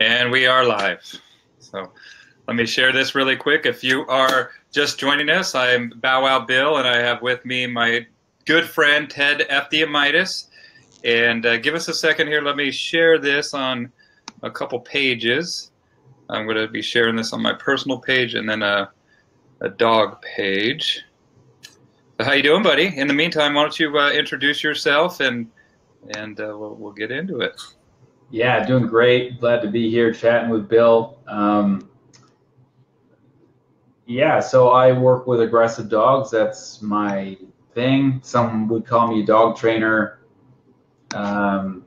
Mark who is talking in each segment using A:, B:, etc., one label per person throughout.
A: And we are live. So let me share this really quick. If you are just joining us, I'm Bow Wow Bill, and I have with me my good friend Ted Efthymiadis. And uh, give us a second here. Let me share this on a couple pages. I'm going to be sharing this on my personal page and then a, a dog page. So how you doing, buddy? In the meantime, why don't you uh, introduce yourself and and uh, we'll, we'll get into it.
B: Yeah, doing great. Glad to be here chatting with Bill. Um, yeah, so I work with aggressive dogs. That's my thing. Some would call me a dog trainer. Um,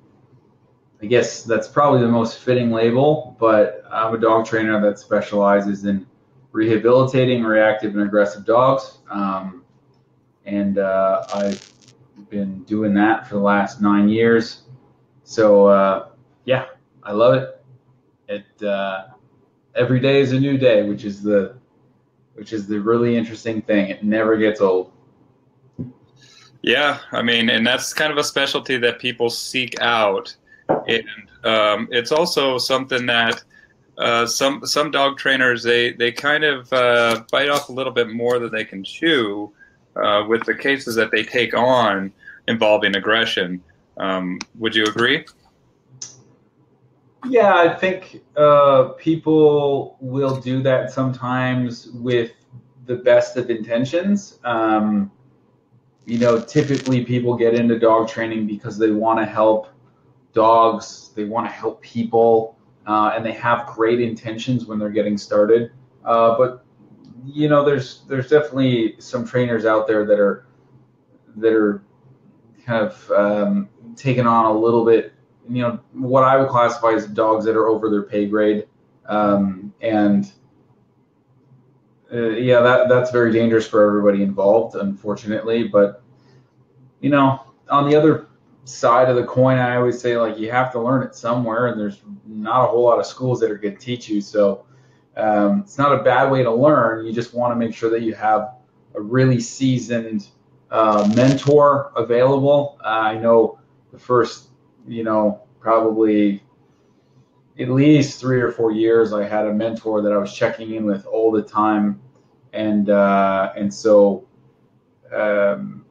B: I guess that's probably the most fitting label, but I'm a dog trainer that specializes in rehabilitating reactive and aggressive dogs. Um, and uh, I've been doing that for the last nine years. So, uh, yeah, I love it. It uh, every day is a new day, which is the which is the really interesting thing. It never gets old.
A: Yeah, I mean, and that's kind of a specialty that people seek out, and um, it's also something that uh, some some dog trainers they they kind of uh, bite off a little bit more than they can chew uh, with the cases that they take on involving aggression. Um, would you agree?
B: Yeah, I think uh, people will do that sometimes with the best of intentions. Um, you know, typically people get into dog training because they want to help dogs, they want to help people, uh, and they have great intentions when they're getting started. Uh, but you know, there's there's definitely some trainers out there that are that are kind of um, taking on a little bit you know what I would classify as dogs that are over their pay grade, um, and uh, yeah, that that's very dangerous for everybody involved, unfortunately. But you know, on the other side of the coin, I always say like you have to learn it somewhere, and there's not a whole lot of schools that are going to teach you. So um, it's not a bad way to learn. You just want to make sure that you have a really seasoned uh, mentor available. Uh, I know the first you know, probably at least three or four years, I had a mentor that I was checking in with all the time, and uh, and so, um,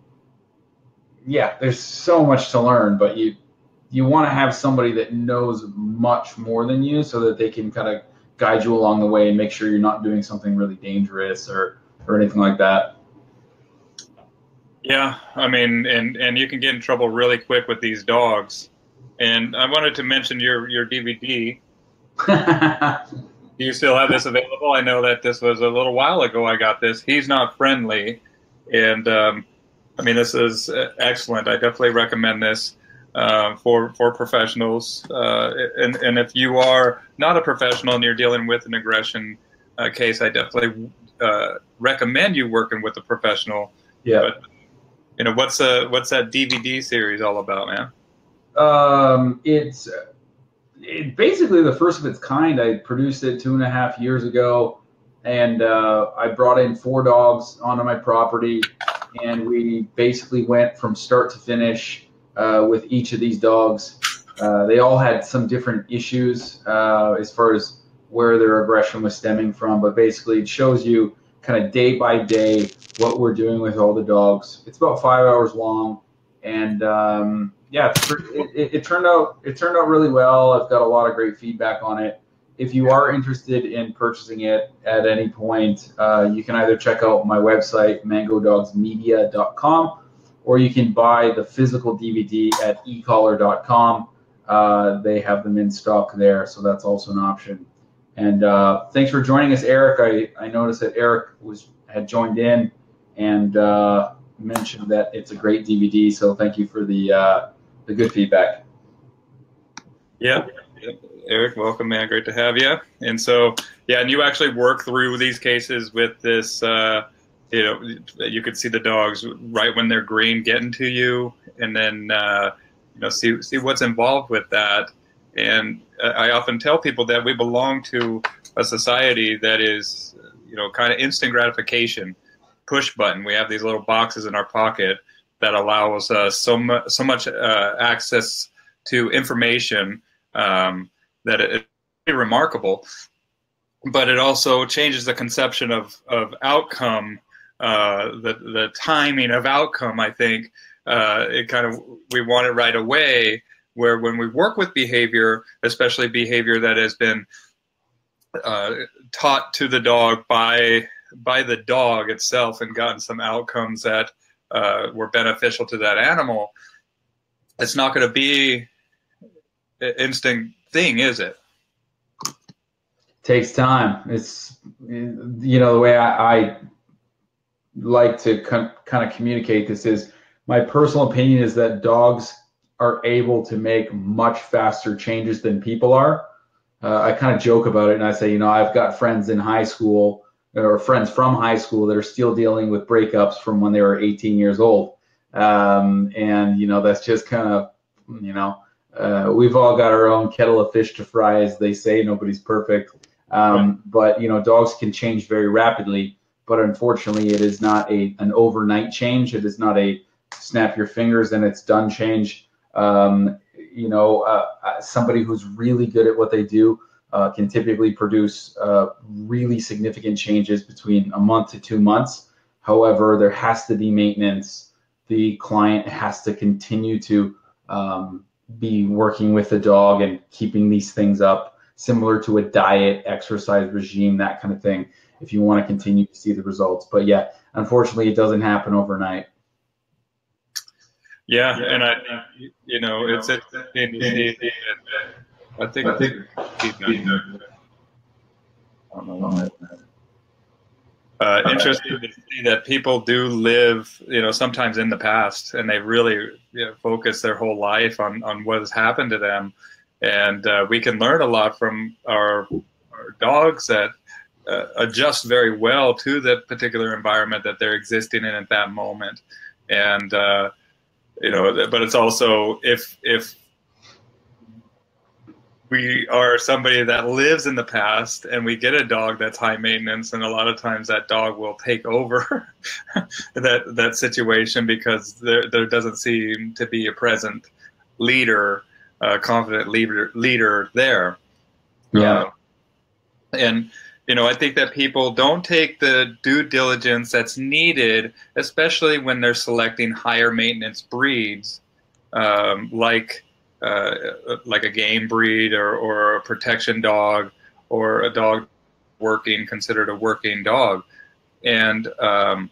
B: yeah, there's so much to learn, but you you want to have somebody that knows much more than you, so that they can kind of guide you along the way and make sure you're not doing something really dangerous or or anything like that.
A: Yeah, I mean, and and you can get in trouble really quick with these dogs. And I wanted to mention your your DVD. Do you still have this available? I know that this was a little while ago. I got this. He's not friendly, and um, I mean this is uh, excellent. I definitely recommend this uh, for for professionals. Uh, and and if you are not a professional and you're dealing with an aggression uh, case, I definitely uh, recommend you working with a professional.
B: Yeah. But,
A: you know what's a what's that DVD series all about, man?
B: Um, it's it, basically the first of its kind. I produced it two and a half years ago, and uh, I brought in four dogs onto my property, and we basically went from start to finish uh, with each of these dogs. Uh, they all had some different issues uh, as far as where their aggression was stemming from, but basically it shows you kind of day by day what we're doing with all the dogs. It's about five hours long, and um, yeah, it, it, it, turned out it turned out really well. I've got a lot of great feedback on it. If you are interested in purchasing it at any point, uh, you can either check out my website mangodogsmedia.com or you can buy the physical DVD at ecollar.com. Uh, they have them in stock there, so that's also an option. And uh, thanks for joining us, Eric. I, I noticed that Eric was had joined in and uh, mentioned that it's a great DVD. So thank you for the uh, the good feedback.
A: Yeah. Eric, welcome, man. Great to have you. And so, yeah, and you actually work through these cases with this. Uh, you know, you could see the dogs right when they're green getting to you, and then uh, you know see see what's involved with that. And I often tell people that we belong to a society that is, you know, kind of instant gratification, push button. We have these little boxes in our pocket that allows us so, mu- so much uh, access to information um, that it, remarkable. But it also changes the conception of, of outcome, uh, the, the timing of outcome, I think. Uh, it kind of, we want it right away, where when we work with behavior, especially behavior that has been uh, taught to the dog by by the dog itself and gotten some outcomes that uh, were beneficial to that animal, it's not going to be an instant thing, is it?
B: Takes time. It's you know the way I, I like to com- kind of communicate this is my personal opinion is that dogs are able to make much faster changes than people are. Uh, I kind of joke about it and I say, you know, I've got friends in high school or friends from high school that are still dealing with breakups from when they were 18 years old. Um, and, you know, that's just kind of, you know, uh, we've all got our own kettle of fish to fry, as they say. Nobody's perfect. Um. But, you know, dogs can change very rapidly. But unfortunately, it is not a an overnight change. It is not a snap your fingers and it's done change. Um, you know, uh, uh somebody who's really good at what they do uh, can typically produce uh, really significant changes between a month to two months. However, there has to be maintenance. The client has to continue to um, be working with the dog and keeping these things up, similar to a diet, exercise regime, that kind of thing, if you want to continue to see the results. But yeah, unfortunately, it doesn't happen overnight.
A: Yeah, and I you know it's a, I think I think uh, interesting to see that people do live, you know, sometimes in the past, and they really you know, focus their whole life on on what has happened to them, and uh, we can learn a lot from our, our dogs that uh, adjust very well to the particular environment that they're existing in at that moment, and uh, you know but it's also if if we are somebody that lives in the past and we get a dog that's high maintenance and a lot of times that dog will take over that that situation because there there doesn't seem to be a present leader a confident leader leader there.
B: Yeah. Uh,
A: and you know, I think that people don't take the due diligence that's needed, especially when they're selecting higher maintenance breeds, um, like uh, like a game breed or, or a protection dog or a dog working considered a working dog, and um,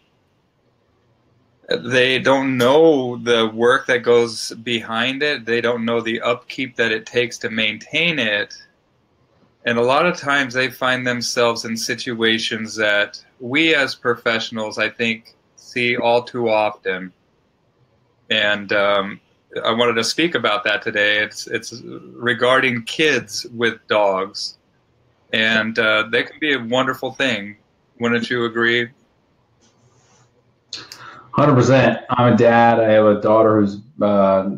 A: they don't know the work that goes behind it. They don't know the upkeep that it takes to maintain it and a lot of times they find themselves in situations that we as professionals, I think, see all too often. And um, I wanted to speak about that today. It's it's regarding kids with dogs, and uh, they can be a wonderful thing. Wouldn't you agree?
B: Hundred percent. I'm a dad. I have a daughter who's uh,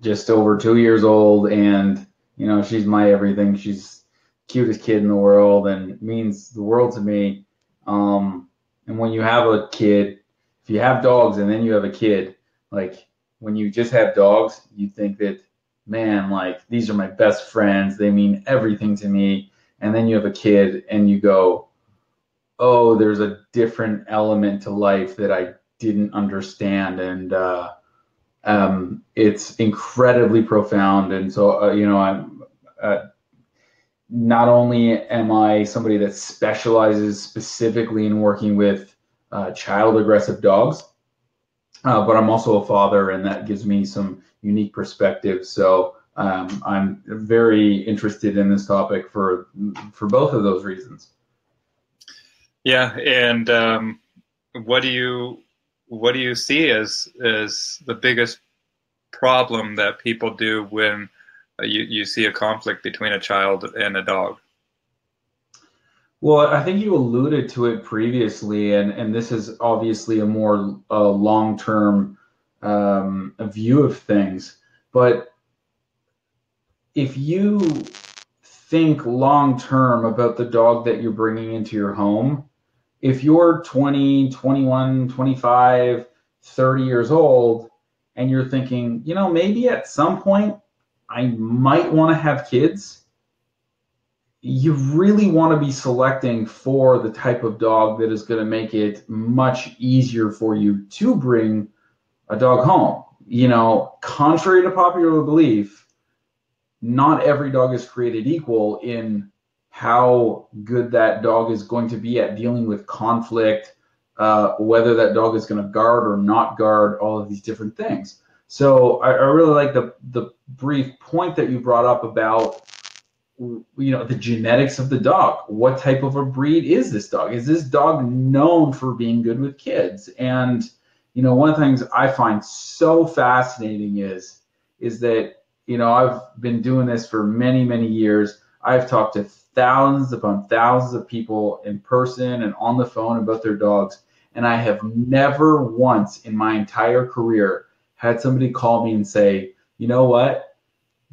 B: just over two years old, and you know, she's my everything. She's cutest kid in the world and means the world to me. Um, and when you have a kid, if you have dogs and then you have a kid, like when you just have dogs, you think that, man, like these are my best friends. They mean everything to me. And then you have a kid and you go, oh, there's a different element to life that I didn't understand. And, uh, um, it's incredibly profound. And so, uh, you know, I'm uh, not only am I somebody that specializes specifically in working with uh, child aggressive dogs, uh, but I'm also a father, and that gives me some unique perspective. So um, I'm very interested in this topic for for both of those reasons.
A: Yeah, and um, what do you what do you see as as the biggest problem that people do when uh, you you see a conflict between a child and a dog?
B: Well, I think you alluded to it previously, and and this is obviously a more long term um, view of things, but if you think long term about the dog that you're bringing into your home if you're 20, 21, 25, 30 years old and you're thinking, you know, maybe at some point I might want to have kids, you really want to be selecting for the type of dog that is going to make it much easier for you to bring a dog home. You know, contrary to popular belief, not every dog is created equal in how good that dog is going to be at dealing with conflict, uh, whether that dog is going to guard or not guard, all of these different things. So I, I really like the the brief point that you brought up about you know the genetics of the dog. What type of a breed is this dog? Is this dog known for being good with kids? And you know one of the things i find so fascinating is is that you know i've been doing this for many many years. I've talked to thousands upon thousands of people in person and on the phone about their dogs. And i have never once in my entire career had somebody call me and say you know what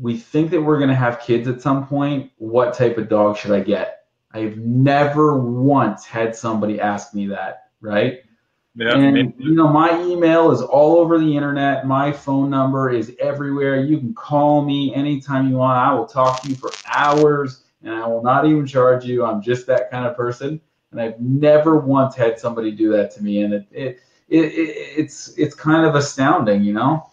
B: we think that we're going to have kids at some point. What type of dog should I get? I've never once had somebody ask me that, right? Yeah, and you know, my email is all over the internet. My phone number is everywhere. You can call me anytime you want. I will talk to you for hours and I will not even charge you. I'm just that kind of person. And I've never once had somebody do that to me. And it, it, it, it it's it's kind of astounding, you know.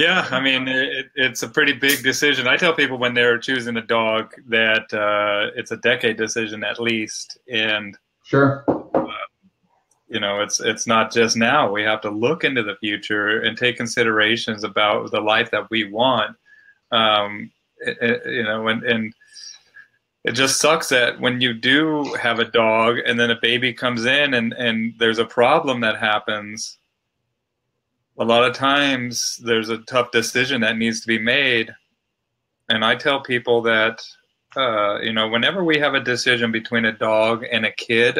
A: Yeah, I mean, it, it's a pretty big decision. I tell people when they're choosing a dog that uh, it's a decade decision at least, and
B: sure, uh,
A: you know, it's it's not just now. We have to look into the future and take considerations about the life that we want. Um, it, it, you know, and and it just sucks that when you do have a dog and then a baby comes in and and there's a problem that happens a lot of times there's a tough decision that needs to be made. And I tell people that, uh, you know, whenever we have a decision between a dog and a kid,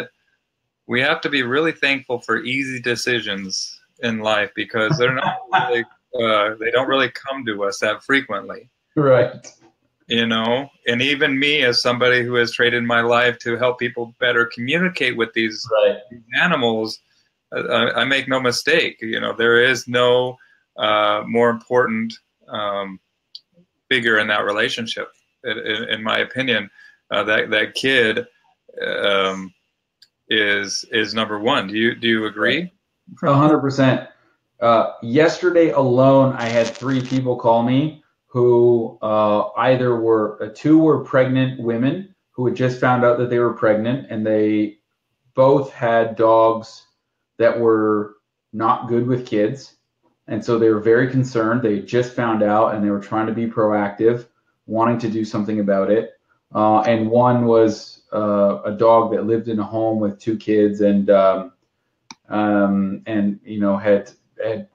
A: we have to be really thankful for easy decisions in life because they're not really, uh, they don't really come to us that frequently.
B: Right.
A: You know, and even me as somebody who has traded my life to help people better communicate with these, right. these animals, I, I, make no mistake. You know, there is no uh, more important um, figure in that relationship, in, in my opinion. Uh, that that kid um, is is number one. Do you do you agree?
B: hundred uh, percent. Yesterday alone, I had three people call me who uh, either were uh, two were pregnant women who had just found out that they were pregnant, and they both had dogs that were not good with kids. And so they were very concerned. They just found out and they were trying to be proactive, wanting to do something about it. Uh, and one was uh, a dog that lived in a home with two kids and um, um, and you know had had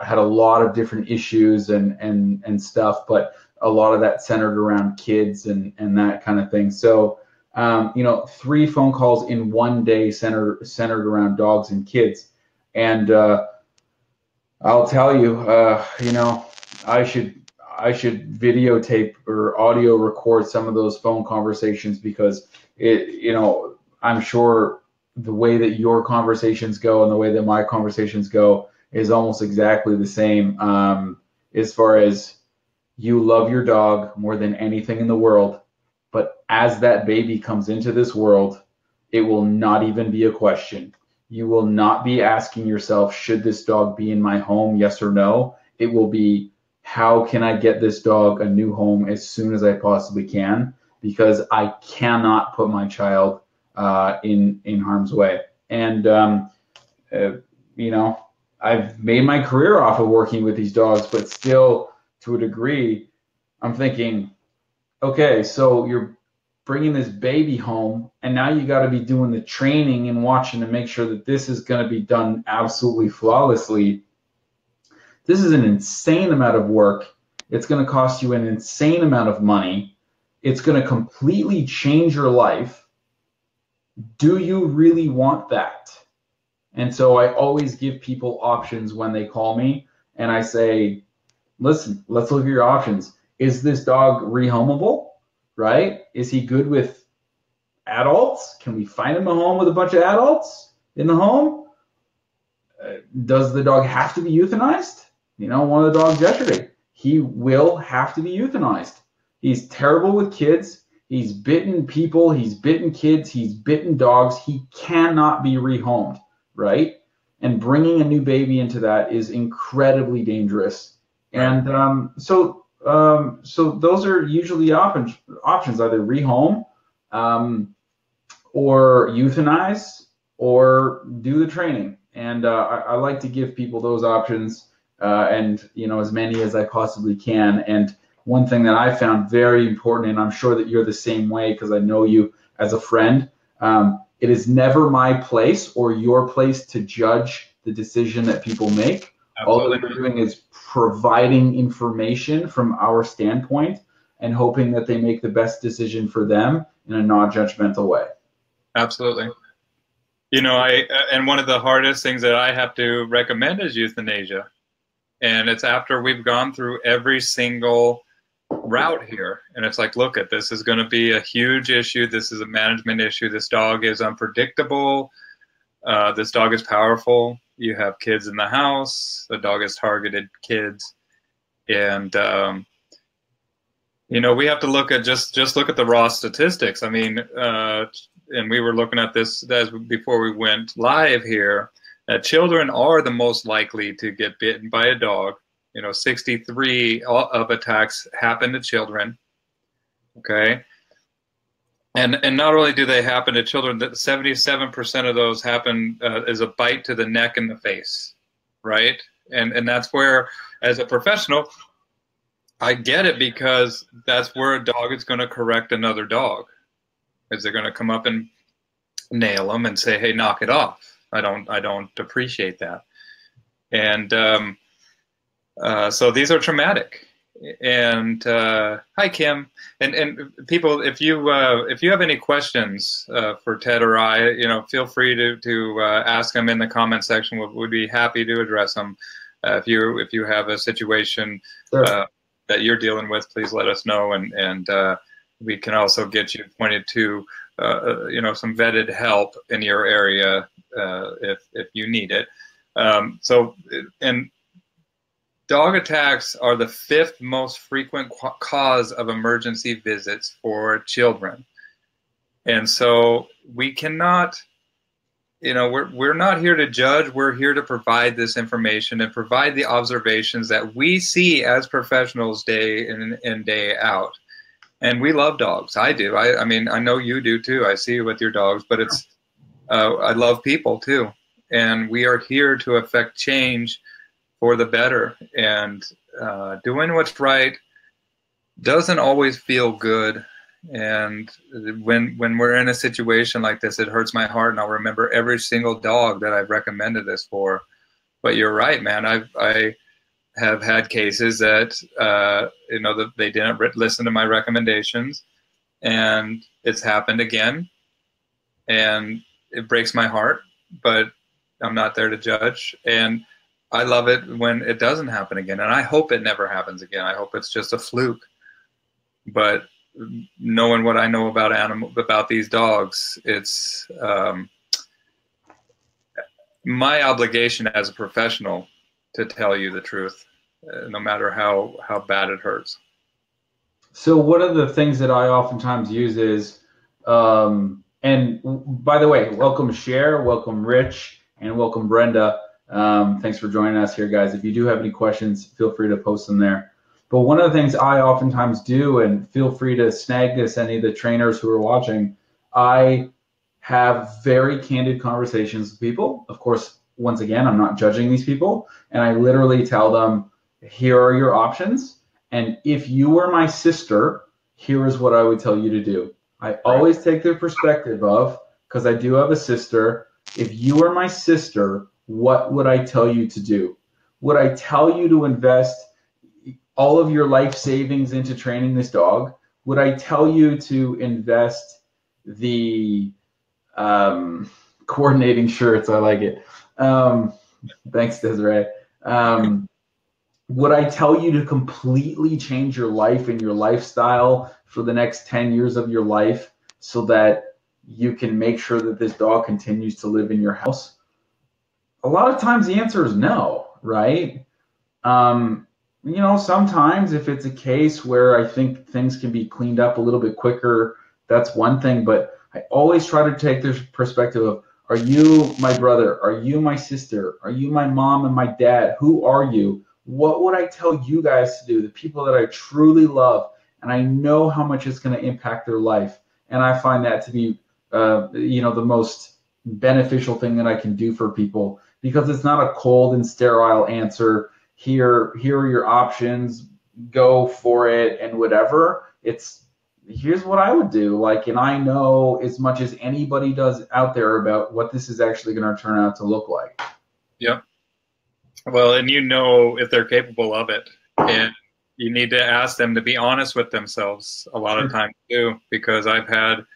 B: had a lot of different issues and and and stuff, but a lot of that centered around kids and and that kind of thing. So um, you know, three phone calls in one day centered centered around dogs and kids. And uh, I'll tell you, uh, you know, I should I should videotape or audio record some of those phone conversations because it, you know, I'm sure the way that your conversations go and the way that my conversations go is almost exactly the same. Um, as far as you love your dog more than anything in the world as that baby comes into this world, it will not even be a question. You will not be asking yourself, should this dog be in my home? Yes or no. It will be, how can I get this dog a new home as soon as I possibly can? Because I cannot put my child uh, in in harm's way. And um, uh, you know, I've made my career off of working with these dogs, but still, to a degree, I'm thinking, okay, so you're bringing this baby home, and now you got to be doing the training and watching to make sure that this is going to be done absolutely flawlessly. This is an insane amount of work. It's going to cost you an insane amount of money. It's going to completely change your life. Do you really want that? And so I always give people options when they call me, and I say, listen, let's look at your options is this dog rehomable? Right? Is he good with adults? Can we find him a home with a bunch of adults in the home? Uh, does the dog have to be euthanized? You know, one of the dogs yesterday, he will have to be euthanized. He's terrible with kids. He's bitten people, he's bitten kids, he's bitten dogs. He cannot be rehomed, right? And bringing a new baby into that is incredibly dangerous. And um, so, um, so those are usually options. Options either rehome, um, or euthanize, or do the training. And uh, I, I, like to give people those options, uh, and you know as many as I possibly can. And one thing that I found very important, and I'm sure that you're the same way because I know you as a friend. Um, it is never my place or your place to judge the decision that people make. All that we're doing is providing information from our standpoint and hoping that they make the best decision for them in a non-judgmental way.
A: Absolutely. You know, I and one of the hardest things that I have to recommend is euthanasia. And it's after we've gone through every single route here. And it's like, look at this is going to be a huge issue. This is a management issue. This dog is unpredictable. Uh, this dog is powerful. You have kids in the house. The dog has targeted kids, and um, you know we have to look at just just look at the raw statistics. I mean, uh, and we were looking at this as before we went live here. That children are the most likely to get bitten by a dog you know 63 of attacks happen to children okay and and not only do they happen to children that 77% of those happen uh, as a bite to the neck and the face right? And and that's where as a professional i get it because that's where a dog is going to correct another dog. Is they're going to come up and nail them and say hey knock it off. I don't i don't appreciate that. And um, uh, so these are traumatic. And uh, hi, Kim. And and people, if you uh, if you have any questions uh, for Ted or I, you know, feel free to to uh, ask them in the comment section. We'd, we'd be happy to address them. if you if you have a situation sure. that you're dealing with, please let us know, and and we can also get you pointed to you know some vetted help in your area if if you need it. Um, so and Dog attacks are the fifth most frequent cause of emergency visits for children. And so we cannot, you know, we're, we're not here to judge. We're here to provide this information and provide the observations that we see as professionals day in and day out. And we love dogs. I do. I, I mean, I know you do too. I see you with your dogs, but it's, uh, I love people too. And we are here to affect change for the better. And uh, doing what's right doesn't always feel good. And when when we're in a situation like this, it hurts my heart, and I'll remember every single dog that I've recommended this for. But you're right, man. I've I have had cases that uh, you know that they didn't listen to my recommendations, and it's happened again, and it breaks my heart. But I'm not there to judge, and I love it when it doesn't happen again, and I hope it never happens again. I hope it's just a fluke. But knowing what I know about animal about these dogs, it's um, my obligation as a professional to tell you the truth, uh, no matter how how bad it hurts.
B: So one of the things that I oftentimes use is, um, and by the way, welcome Cher, welcome Rich, and welcome Brenda. Um, thanks for joining us here, guys. If you do have any questions, feel free to post them there. But one of the things I oftentimes do, and feel free to snag this, any of the trainers who are watching, I have very candid conversations with people. Of course, once again, I'm not judging these people. And I literally tell them, here are your options. And if you were my sister, here is what I would tell you to do. I always take the perspective of, because I do have a sister, if you were my sister, what would I tell you to do? Would I tell you to invest all of your life savings into training this dog? Would I tell you to invest the um, coordinating shirts? I like it. Um, thanks, Desiree. Um, would I tell you to completely change your life and your lifestyle for the next 10 years of your life so that you can make sure that this dog continues to live in your house? A lot of times the answer is no, right? Um, you know, sometimes if it's a case where I think things can be cleaned up a little bit quicker, that's one thing. But I always try to take this perspective of are you my brother? Are you my sister? Are you my mom and my dad? Who are you? What would I tell you guys to do? The people that I truly love, and I know how much it's going to impact their life. And I find that to be, uh, you know, the most beneficial thing that I can do for people because it's not a cold and sterile answer. Here, here are your options. Go for it and whatever. It's here's what I would do. Like, and I know as much as anybody does out there about what this is actually going to turn out to look like.
A: Yeah. Well, and you know if they're capable of it, and you need to ask them to be honest with themselves a lot of times too, because I've had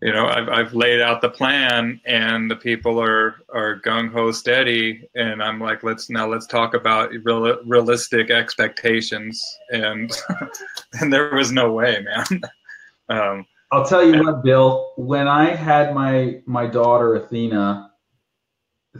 A: you know, I've, I've laid out the plan and the people are, are gung ho steady. And I'm like, let's now let's talk about real, realistic expectations. And, and there was no way, man.
B: Um, I'll tell you what, Bill, when I had my, my daughter, Athena,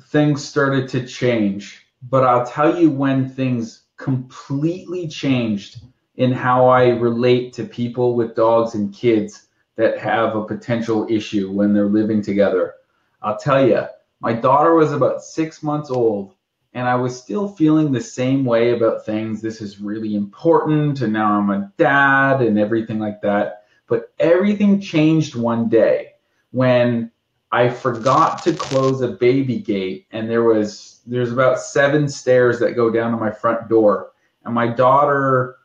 B: things started to change, but I'll tell you when things completely changed in how I relate to people with dogs and kids that have a potential issue when they're living together. I'll tell you, my daughter was about six months old, and I was still feeling the same way about things. This is really important, and now I'm a dad and everything like that. But everything changed one day when I forgot to close a baby gate, and there was there's about seven stairs that go down to my front door, and my daughter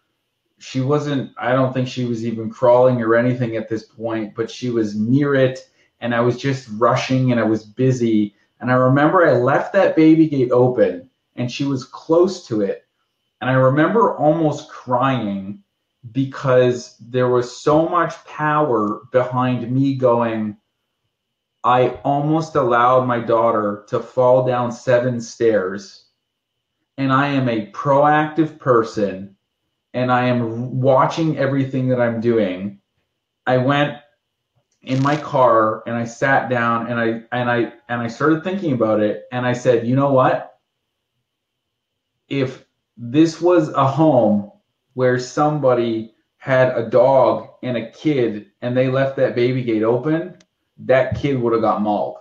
B: she wasn't i don't think she was even crawling or anything at this point but she was near it and i was just rushing and i was busy. And i remember i left that baby gate open and she was close to it. And i remember almost crying because there was so much power behind me going i almost allowed my daughter to fall down seven stairs and i am a proactive person and I am watching everything that I'm doing, I went in my car and I sat down and I and I and I started thinking about it and I said, "You know what? If this was a home where somebody had a dog and a kid and they left that baby gate open, that kid would have got mauled."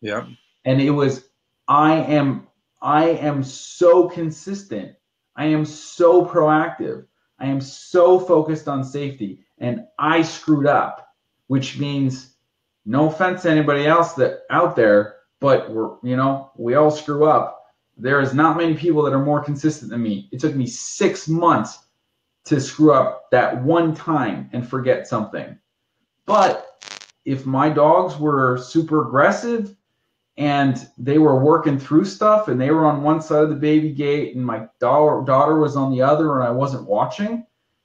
A: Yeah.
B: And it was I am I am so consistent I am so proactive. I am so focused on safety. And I screwed up, which means no offense to anybody else that out there, but we're, you know, we all screw up. There is not many people that are more consistent than me. It took me six months to screw up that one time and forget something. But if my dogs were super aggressive and they were working through stuff and they were on one side of the baby gate and my daughter, daughter was on the other and I wasn't watching,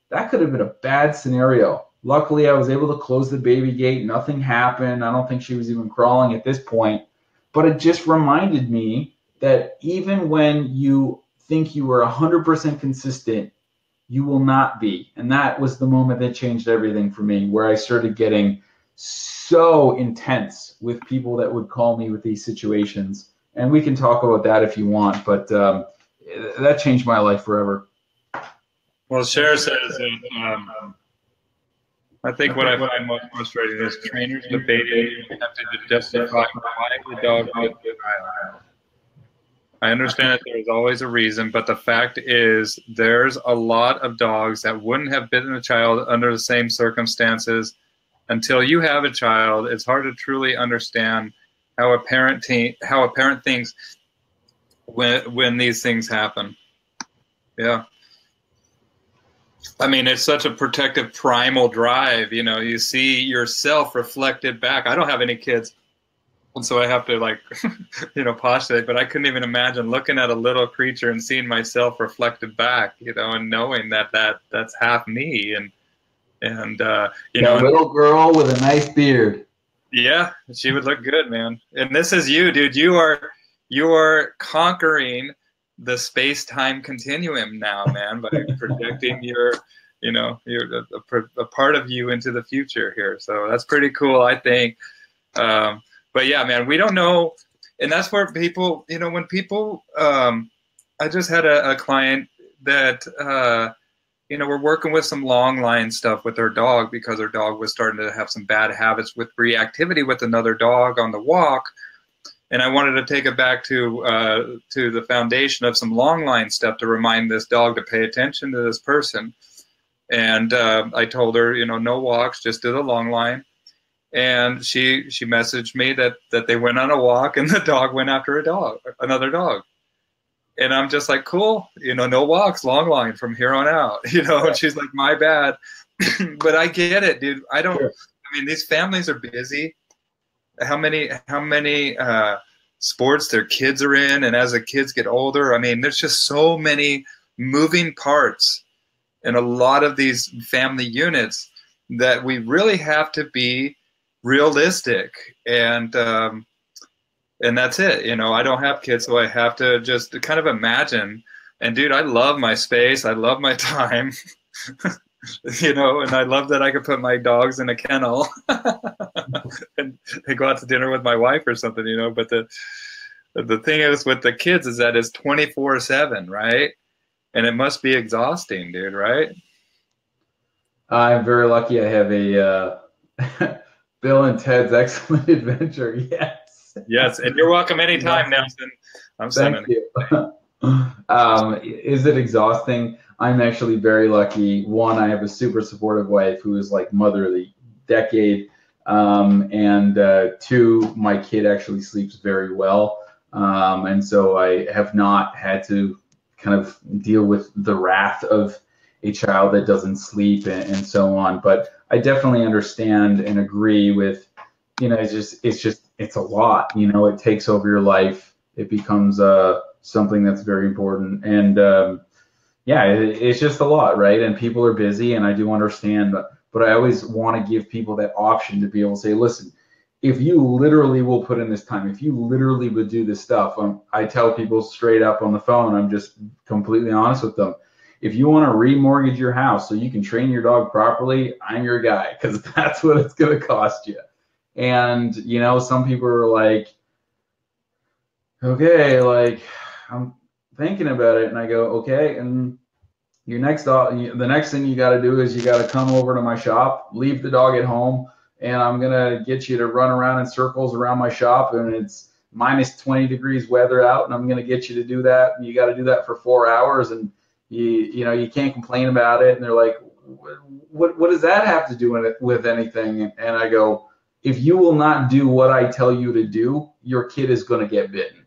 B: that could have been a bad scenario. Luckily, I was able to close the baby gate. Nothing happened. I don't think she was even crawling at this point. But it just reminded me that even when you think you are 100% consistent, you will not be. And that was the moment that changed everything for me, where I started getting so intense with people that would call me with these situations. And we can talk about that if you want, but um, that changed my life forever.
A: Well, Cher says that um, I think what I find most frustrating is trainers debating attempting to justify why the dog the child. I understand that there's always a reason, but the fact is there's a lot of dogs that wouldn't have bitten a child under the same circumstances until you have a child, it's hard to truly understand how a parent te- how a parent thinks when when these things happen. Yeah. I mean, it's such a protective primal drive. You know, you see yourself reflected back. I don't have any kids, and so I have to like, you know, postulate. But I couldn't even imagine looking at a little creature and seeing myself reflected back. You know, and knowing that that that's half me and and uh, you that
B: know, little girl with a nice beard.
A: Yeah, she would look good, man. And this is you, dude. You are you are conquering the space time continuum now, man, by projecting your, you know, your a, a, part of you into the future here. So that's pretty cool, I think. Um, but yeah, man, we don't know, and that's where people, you know, when people um, I just had a, a client that uh, you know we're working with some long line stuff with her dog because her dog was starting to have some bad habits with reactivity with another dog on the walk and I wanted to take it back to uh, to the foundation of some long line stuff to remind this dog to pay attention to this person. And uh, I told her, you know, no walks, just do the long line. And she she messaged me that that they went on a walk and the dog went after a dog, another dog. And I'm just like, cool, you know, no walks, long line from here on out, you know. And she's like, my bad, but I get it, dude. I don't. I mean, these families are busy how many how many uh, sports their kids are in, and as the kids get older, I mean, there's just so many moving parts in a lot of these family units that we really have to be realistic and um, and that's it. You know, I don't have kids, so I have to just kind of imagine. And dude, I love my space. I love my time. you know, and I love that I could put my dogs in a kennel and, and, go out to dinner with my wife or something, you know. But the the thing is with the kids is that it's twenty four seven, right? And it must be exhausting, dude, right?
B: I'm very lucky. I have a uh, Bill and Ted's Excellent Adventure. Yes.
A: Yes, and you're welcome anytime, Nelson. I'm
B: Thank you. um, is it exhausting? I'm actually very lucky. One, I have a super supportive wife who is like mother of the decade. Um, and uh, two, my kid actually sleeps very well. Um, and so I have not had to kind of deal with the wrath of a child that doesn't sleep and, and so on. But I definitely understand and agree with, you know, it's just, it's just, it's a lot, you know, it takes over your life. It becomes uh, something that's very important. And, um, yeah, it, it's just a lot, right? And people are busy, and I do understand, but but I always want to give people that option to be able to say, listen, if you literally will put in this time, if you literally would do this stuff, um, I tell people straight up on the phone, I'm just completely honest with them. If you want to remortgage your house so you can train your dog properly, I'm your guy because that's what it's going to cost you. And, you know, some people are like, okay, like, I'm thinking about it and I go, okay, and your next uh, dog, the next thing you got to do is you got to come over to my shop, leave the dog at home, and I'm gonna get you to run around in circles around my shop, and it's minus 20 degrees weather out, and I'm gonna get you to do that. You got to do that for four hours, and you you know you can't complain about it. And they're like, what what does that have to do with anything? And I go, if you will not do what I tell you to do, your kid is gonna get bitten.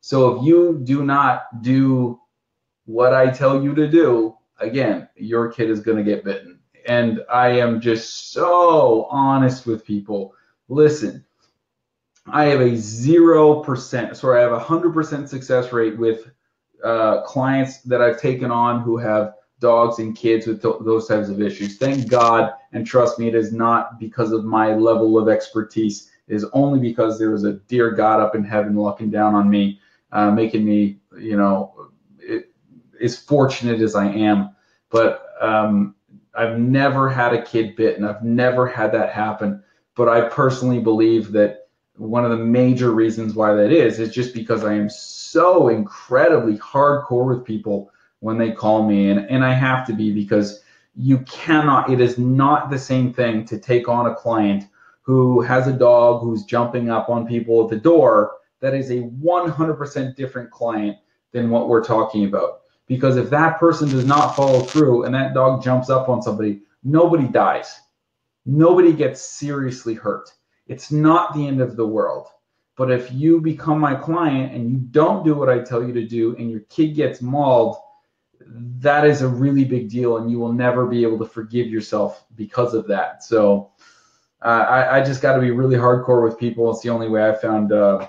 B: So if you do not do what I tell you to do, again, your kid is going to get bitten. And I am just so honest with people. Listen, I have a 0%, sorry, I have a 100% success rate with uh, clients that I've taken on who have dogs and kids with th- those types of issues. Thank God, and trust me, it is not because of my level of expertise. It is only because there is a dear God up in heaven looking down on me uh, making me, you know, it, as fortunate as I am. But um, I've never had a kid bitten. I've never had that happen. But I personally believe that one of the major reasons why that is is just because I am so incredibly hardcore with people when they call me, and, and I have to be because you cannot, it is not the same thing to take on a client who has a dog who's jumping up on people at the door that is a 100% different client than what we're talking about. Because if that person does not follow through and that dog jumps up on somebody, nobody dies. Nobody gets seriously hurt. It's not the end of the world. But if you become my client and you don't do what I tell you to do and your kid gets mauled, that is a really big deal and you will never be able to forgive yourself because of that. So uh, I, I, just got to be really hardcore with people. It's the only way I found uh,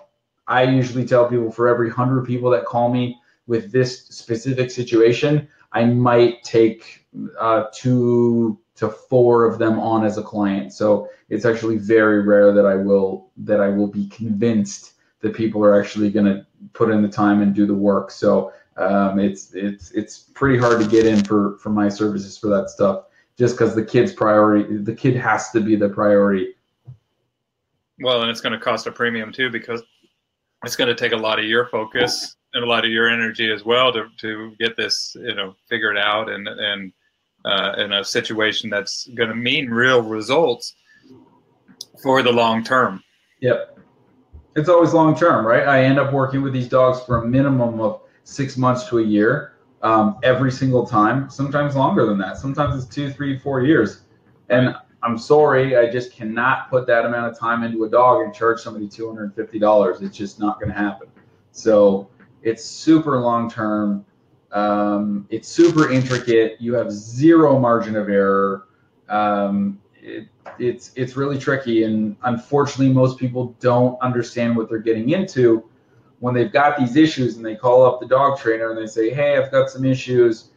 B: I usually tell people for every 100 people that call me with this specific situation, I might take uh, two to four of them on as a client. So it's actually very rare that I will that I will be convinced that people are actually going to put in the time and do the work. So um, it's it's it's pretty hard to get in for for my services for that stuff, just because the kid's priority, the kid has to be the priority.
A: Well, and it's going to cost a premium too because it's going to take a lot of your focus and a lot of your energy as well to, to get this you know figured out and and uh, in a situation that's going to mean real results for the long term.
B: Yep, it's always long term, right? I end up working with these dogs for a minimum of six months to a year um, every single time. Sometimes longer than that. Sometimes it's two, three, four years, and I'm sorry, I just cannot put that amount of time into a dog and charge somebody $250. It's just not going to happen. So it's super long term. Um, it's super intricate. You have zero margin of error. Um, it, it's it's really tricky, and unfortunately, most people don't understand what they're getting into when they've got these issues and they call up the dog trainer and they say, "Hey, I've got some issues."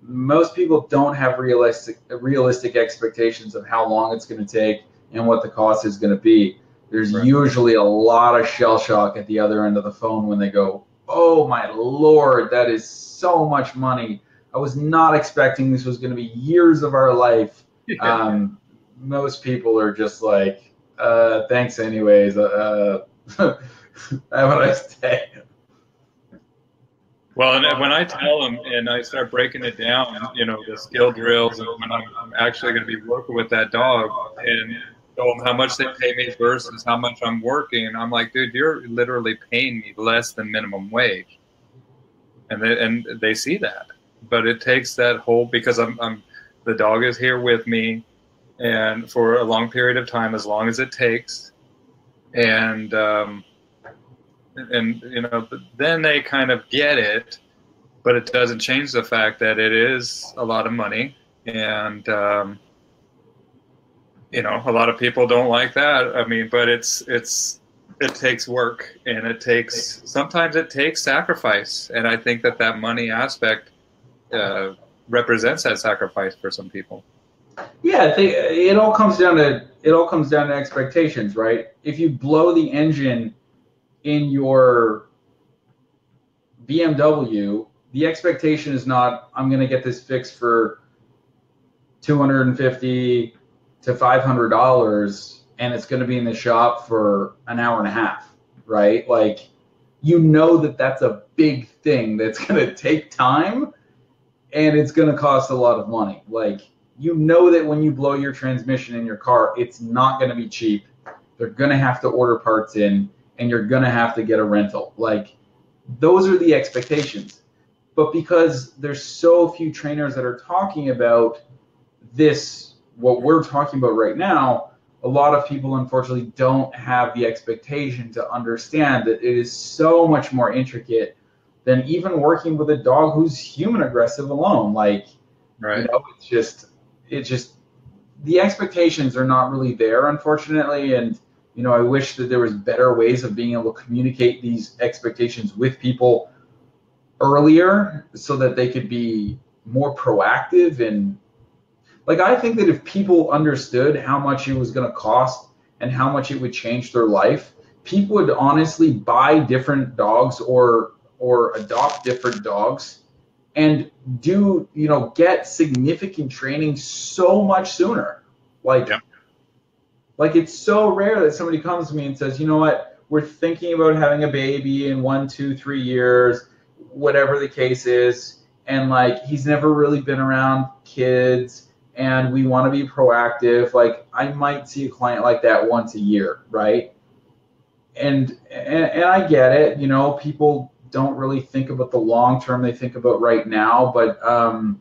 B: Most people don't have realistic realistic expectations of how long it's going to take and what the cost is going to be. There's right. usually a lot of shell shock at the other end of the phone when they go, oh my lord, that is so much money. I was not expecting this was going to be years of our life. Um, most people are just like, uh, thanks anyways. Uh, have a nice day.
A: Well, and when I tell them and I start breaking it down, you know, the skill drills, and when I'm, I'm actually going to be working with that dog, and show them how much they pay me versus how much I'm working. I'm like, dude, you're literally paying me less than minimum wage. And they, and they see that. But it takes that whole because I'm, I'm the dog is here with me and for a long period of time, as long as it takes. And, um, and, you know, then they kind of get it, but it doesn't change the fact that it is a lot of money. And, um, you know, a lot of people don't like that. I mean, but it's it's it takes work and it takes sometimes it takes sacrifice, and I think that that money aspect uh, represents that sacrifice for some people.
B: Yeah, I think it all comes down to it all comes down to expectations, right? If you blow the engine in your BMW, the expectation is not I'm going to get this fixed for 250 to $500 and it's going to be in the shop for an hour and a half, right? Like, you know that that's a big thing that's going to take time and it's going to cost a lot of money. Like, you know that when you blow your transmission in your car, it's not going to be cheap. They're going to have to order parts in and you're going to have to get a rental. Like, those are the expectations. But because there's so few trainers that are talking about this what we're talking about right now, a lot of people unfortunately don't have the expectation to understand that it is so much more intricate than even working with a dog who's human aggressive alone. Like, right. you know, it's just, it's just, the expectations are not really there, unfortunately. And, you know, I wish that there was better ways of being able to communicate these expectations with people earlier so that they could be more proactive and like I think that if people understood how much it was going to cost and how much it would change their life, people would honestly buy different dogs or or adopt different dogs and do you know get significant training so much sooner like yeah. Like it's so rare that somebody comes to me and says you know what we're thinking about having a baby in one two three years whatever the case is and like he's never really been around kids and we want to be proactive. Like I might see a client like that once a year, right? And, and and I get it. You know, people don't really think about the long term; they think about right now. But um,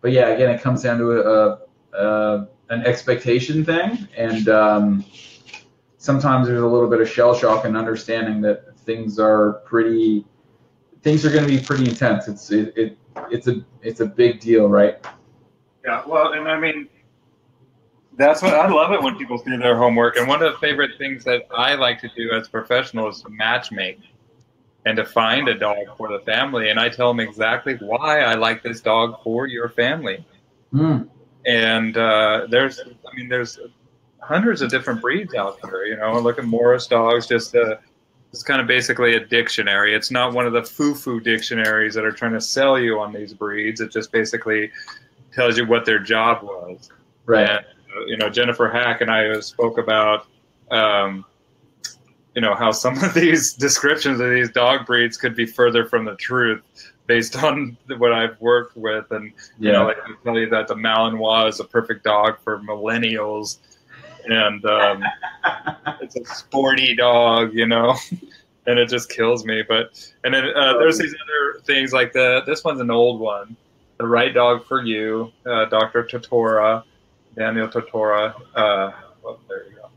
B: but yeah, again, it comes down to a, a an expectation thing, and um, sometimes there's a little bit of shell shock and understanding that things are pretty things are going to be pretty intense. It's it, it it's a it's a big deal, right?
A: Yeah, well, and I mean, that's what I love it when people do their homework. And one of the favorite things that I like to do as a professional is to match make and to find a dog for the family. And I tell them exactly why I like this dog for your family. Mm. And uh, there's, I mean, there's hundreds of different breeds out there. You know, look at Morris dogs, just a, it's kind of basically a dictionary. It's not one of the foo-foo dictionaries that are trying to sell you on these breeds. It just basically tells you what their job was.
B: Right. And,
A: you know, Jennifer Hack and I spoke about um, you know how some of these descriptions of these dog breeds could be further from the truth based on what I've worked with, and you know, like I can tell you that the Malinois is a perfect dog for millennials, and um, it's a sporty dog, you know, and it just kills me. But and then uh, there's these other things like the this one's an old one, the right dog for you, uh, Doctor Tortora, Daniel Tortora. Uh, well, there you go.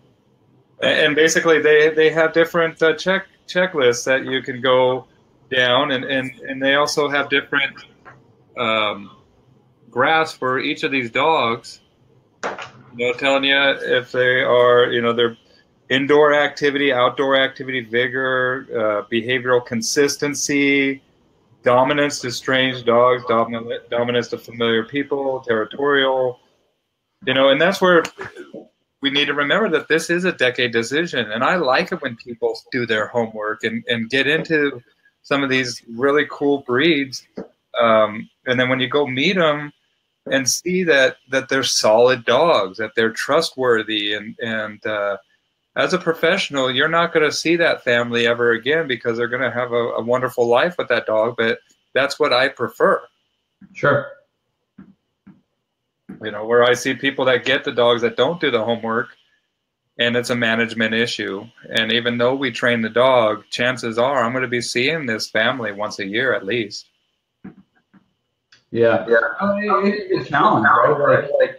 A: And, and basically, they they have different uh, check checklists that you can go down, and and and they also have different um, graphs for each of these dogs. You know, telling you if they are, you know, their indoor activity, outdoor activity, vigor, uh, behavioral consistency, dominance to strange dogs, dominant, dominance to familiar people, territorial. You know, and that's where we need to remember that this is a decade decision. And I like it when people do their homework and, and get into some of these really cool breeds. Um, and then when you go meet them and see that that they're solid dogs, that they're trustworthy, and and uh, as a professional, you're not going to see that family ever again because they're going to have a, a wonderful life with that dog. But that's what I prefer.
B: Sure.
A: You know, where I see people that get the dogs that don't do the homework and it's a management issue. And even though we train the dog, chances are I'm going to be seeing this family once a year at least.
B: Yeah, yeah, I mean, it's a challenge, right? Like, like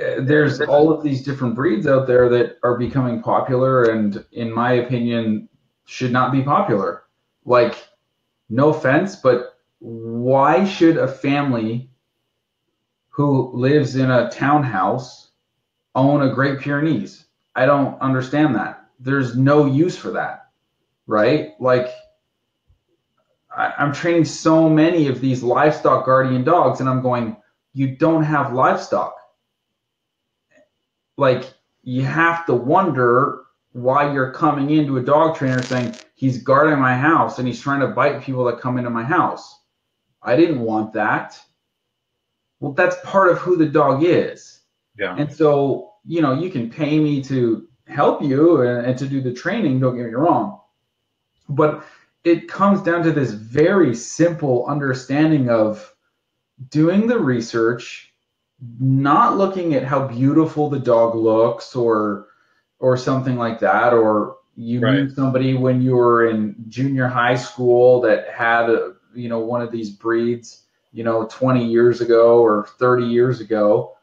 B: uh, there's all of these different breeds out there that are becoming popular, and in my opinion, should not be popular. Like, no offense, but why should a family who lives in a townhouse own a Great Pyrenees. I don't understand that. There's no use for that, right? Like, I, I'm training so many of these livestock guardian dogs, and I'm going, you don't have livestock. Like, you have to wonder why you're coming into a dog trainer saying he's guarding my house and he's trying to bite people that come into my house. I didn't want that. Well, that's part of who the dog is.
A: Yeah.
B: And so, you know, you can pay me to help you and, and to do the training, don't get me wrong. But it comes down to this very simple understanding of doing the research, not looking at how beautiful the dog looks or or something like that, or you right. knew somebody when you were in junior high school that had a, you know one of these breeds, you know, 20 years ago or 30 years ago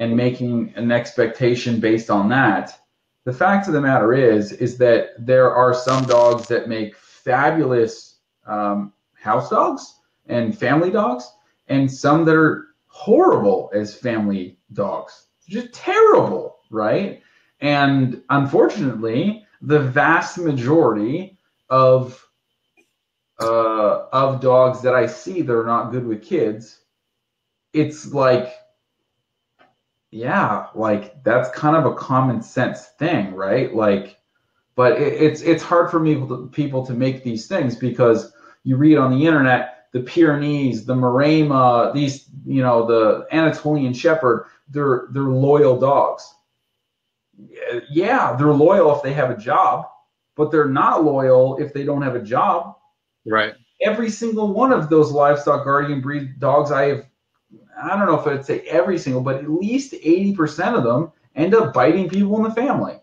B: and making an expectation based on that. The fact of the matter is, is that there are some dogs that make fabulous um, house dogs and family dogs, and some that are horrible as family dogs. Just terrible, right? And unfortunately, the vast majority of uh, of dogs that I see that are not good with kids, it's like yeah, like that's kind of a common sense thing, right? Like, but it, it's it's hard for people to, people to make these things because you read on the internet the Pyrenees, the Maremma, these you know the Anatolian Shepherd, they're they're loyal dogs. Yeah, they're loyal if they have a job, but they're not loyal if they don't have a job.
A: Right.
B: Every single one of those livestock guardian breed dogs I have I don't know if I'd say every single, but at least 80% of them end up biting people in the family.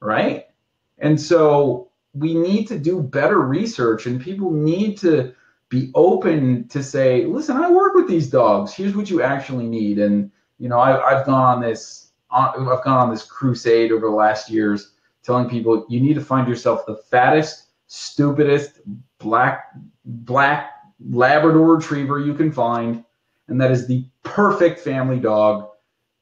B: Right? And so we need to do better research and people need to be open to say, listen, I work with these dogs. Here's what you actually need. And, you know, I, have gone on this, I've gone on this crusade over the last years telling people you need to find yourself the fattest, stupidest black, black Labrador retriever you can find and that is the perfect family dog.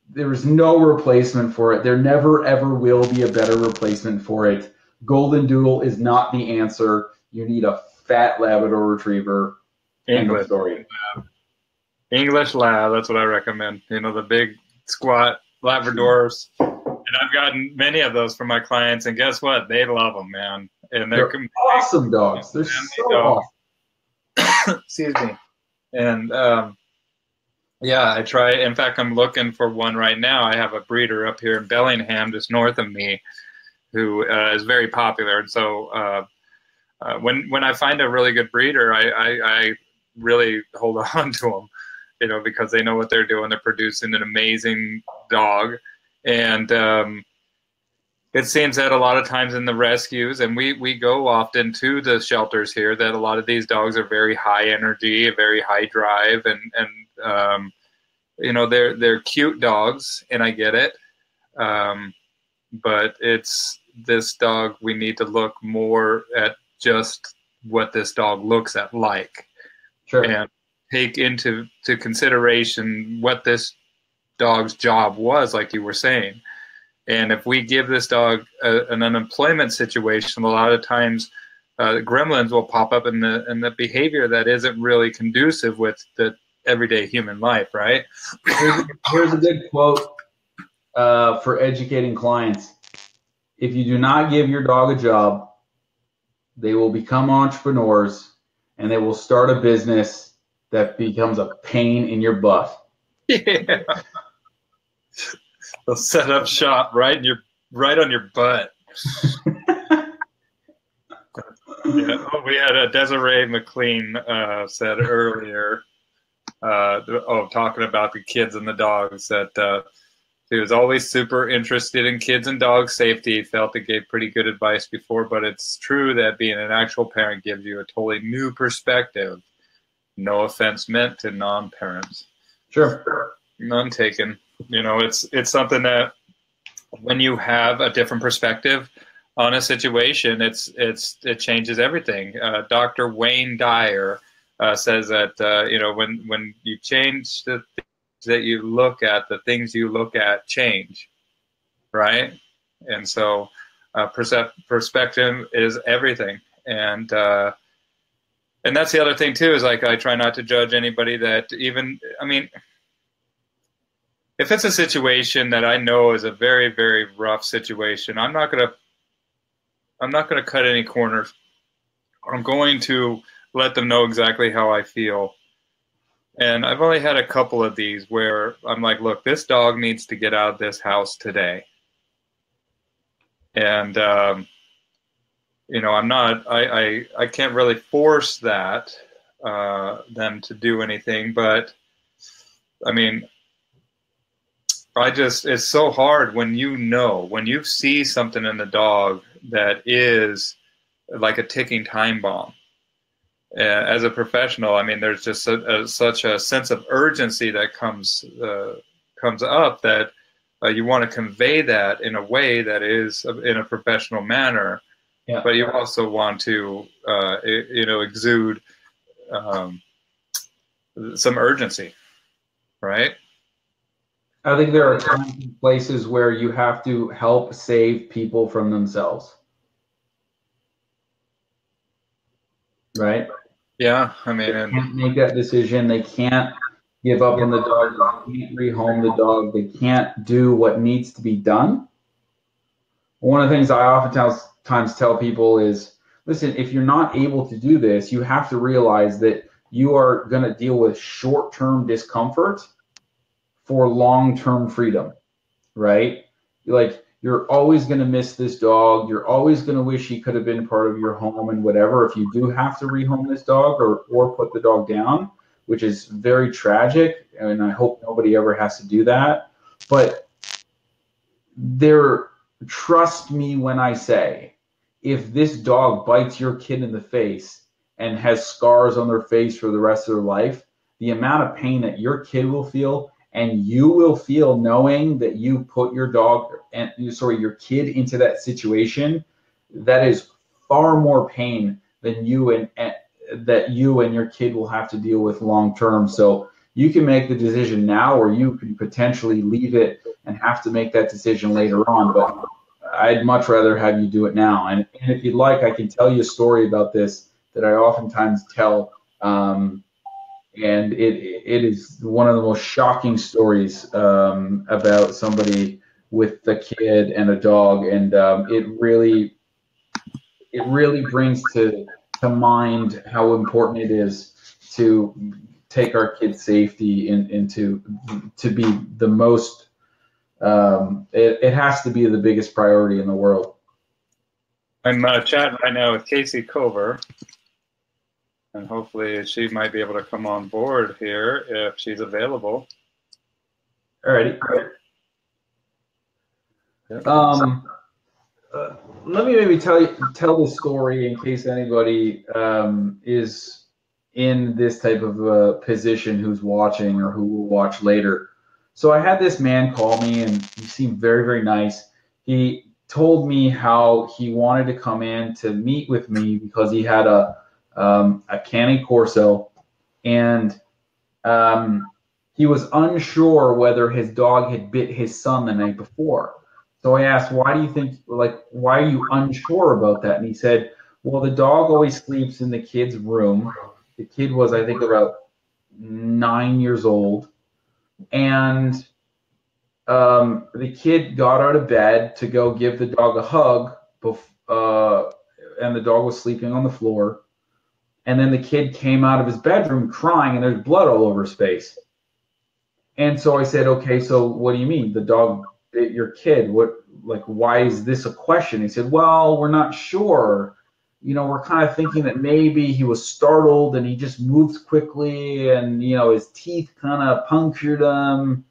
B: There is no replacement for it. There never ever will be a better replacement for it. Golden Doodle is not the answer. You need a fat Labrador Retriever.
A: English story. Lab. English Lab. That's what I recommend. You know the big squat Labradors. And I've gotten many of those from my clients, and guess what? They love them, man. And they're,
B: they're awesome dogs. They're so dogs.
A: awesome. Excuse me. And um, yeah, I try. In fact, I'm looking for one right now. I have a breeder up here in Bellingham, just north of me, who uh, is very popular. And so uh, uh, when when I find a really good breeder, I, I, I really hold on to them, you know, because they know what they're doing. They're producing an amazing dog, and um, it seems that a lot of times in the rescues, and we we go often to the shelters here, that a lot of these dogs are very high energy, very high drive, and and um, you know they're they're cute dogs, and I get it, um, but it's this dog we need to look more at just what this dog looks at like
B: Sure.
A: and take into to consideration what this dog's job was like you were saying and if we give this dog a, an unemployment situation a lot of times uh, gremlins will pop up in the in the behavior that isn't really conducive with the everyday human life right
B: here's, here's a good quote uh, for educating clients. If you do not give your dog a job, they will become entrepreneurs and they will start a business that becomes a pain in your butt.
A: yeah they'll set up shop right in your right on your butt yeah, oh, we had a Desiree McLean uh, said earlier. Uh, oh, talking about the kids and the dogs that uh, he was always super interested in kids and dog safety. Felt it gave pretty good advice before, but it's true that being an actual parent gives you a totally new perspective. No offense meant to non-parents.
B: Sure.
A: None taken. You know, it's it's something that when you have a different perspective on a situation, it's it's it changes everything. Uh, Dr. Wayne Dyer uh, says that uh, you know when when you change the things that you look at, the things you look at change, right? And so, uh, percep- perspective is everything, and uh, and that's the other thing too. Is like I try not to judge anybody that even I mean if it's a situation that I know is a very, very rough situation, I'm not gonna I'm not gonna cut any corners. I'm going to let them know exactly how I feel. And I've only had a couple of these where I'm like, look, this dog needs to get out of this house today. And um, you know, I'm not I, I I can't really force that uh, them to do anything, but I mean, I just it's so hard when you know when you see something in the dog that is like a ticking time bomb. Uh, as a professional, I mean, there's just a, a, such a sense of urgency that comes uh, comes up that uh, you want to convey that in a way that is in a professional manner,
B: Yeah.
A: but you also want to uh, you know exude um, some urgency, right?
B: I think there are times and places where you have to help save people from themselves. Right?
A: Yeah, I mean,
B: They can't make that decision. They can't give up on the dog. They can't rehome the dog. They can't do what needs to be done. One of the things I oftentimes times tell people is listen, if you're not able to do this, you have to realize that you are going to deal with short term discomfort for long term freedom, right? Like, you're always going to miss this dog. You're always going to wish he could have been part of your home and whatever. If you do have to rehome this dog or, or put the dog down, which is very tragic, and I hope nobody ever has to do that. But there, trust me when I say, if this dog bites your kid in the face and has scars on their face for the rest of their life, the amount of pain that your kid will feel and you will feel knowing that you put your dog and sorry your kid into that situation that is far more pain than you and, and that you and your kid will have to deal with long term so you can make the decision now or you can potentially leave it and have to make that decision later on but i'd much rather have you do it now. And, and if you'd like i can tell you a story about this that i oftentimes tell um, and it it is one of the most shocking stories um, about somebody with a kid and a dog, and um, it really it really brings to to mind how important it is to take our kids' safety in, into to be the most. Um, it, it has to be the biggest priority in the world.
A: I'm uh, chatting right now with Casey Cover, and hopefully she might be able to come on board here if she's available.
B: Alrighty. Um, uh, let me maybe tell you tell the story in case anybody um, is in this type of a position who's watching or who will watch later. So I had this man call me, and he seemed very very nice. He told me how he wanted to come in to meet with me because he had a um, a Cane Corso, and um, he was unsure whether his dog had bit his son the night before. So I asked, "Why do you think? Like, why are you unsure about that?" And he said, "Well, the dog always sleeps in the kid's room. The kid was, I think, about nine years old, and." um, the kid got out of bed to go give the dog a hug, bef- uh, and the dog was sleeping on the floor. And then the kid came out of his bedroom crying, and there's blood all over his face. And so I said, "Okay, so what do you mean? The dog bit your kid? What? Like, why is this a question?" He said, "Well, we're not sure. You know, we're kind of thinking that maybe he was startled and he just moved quickly, and you know, his teeth kind of punctured him."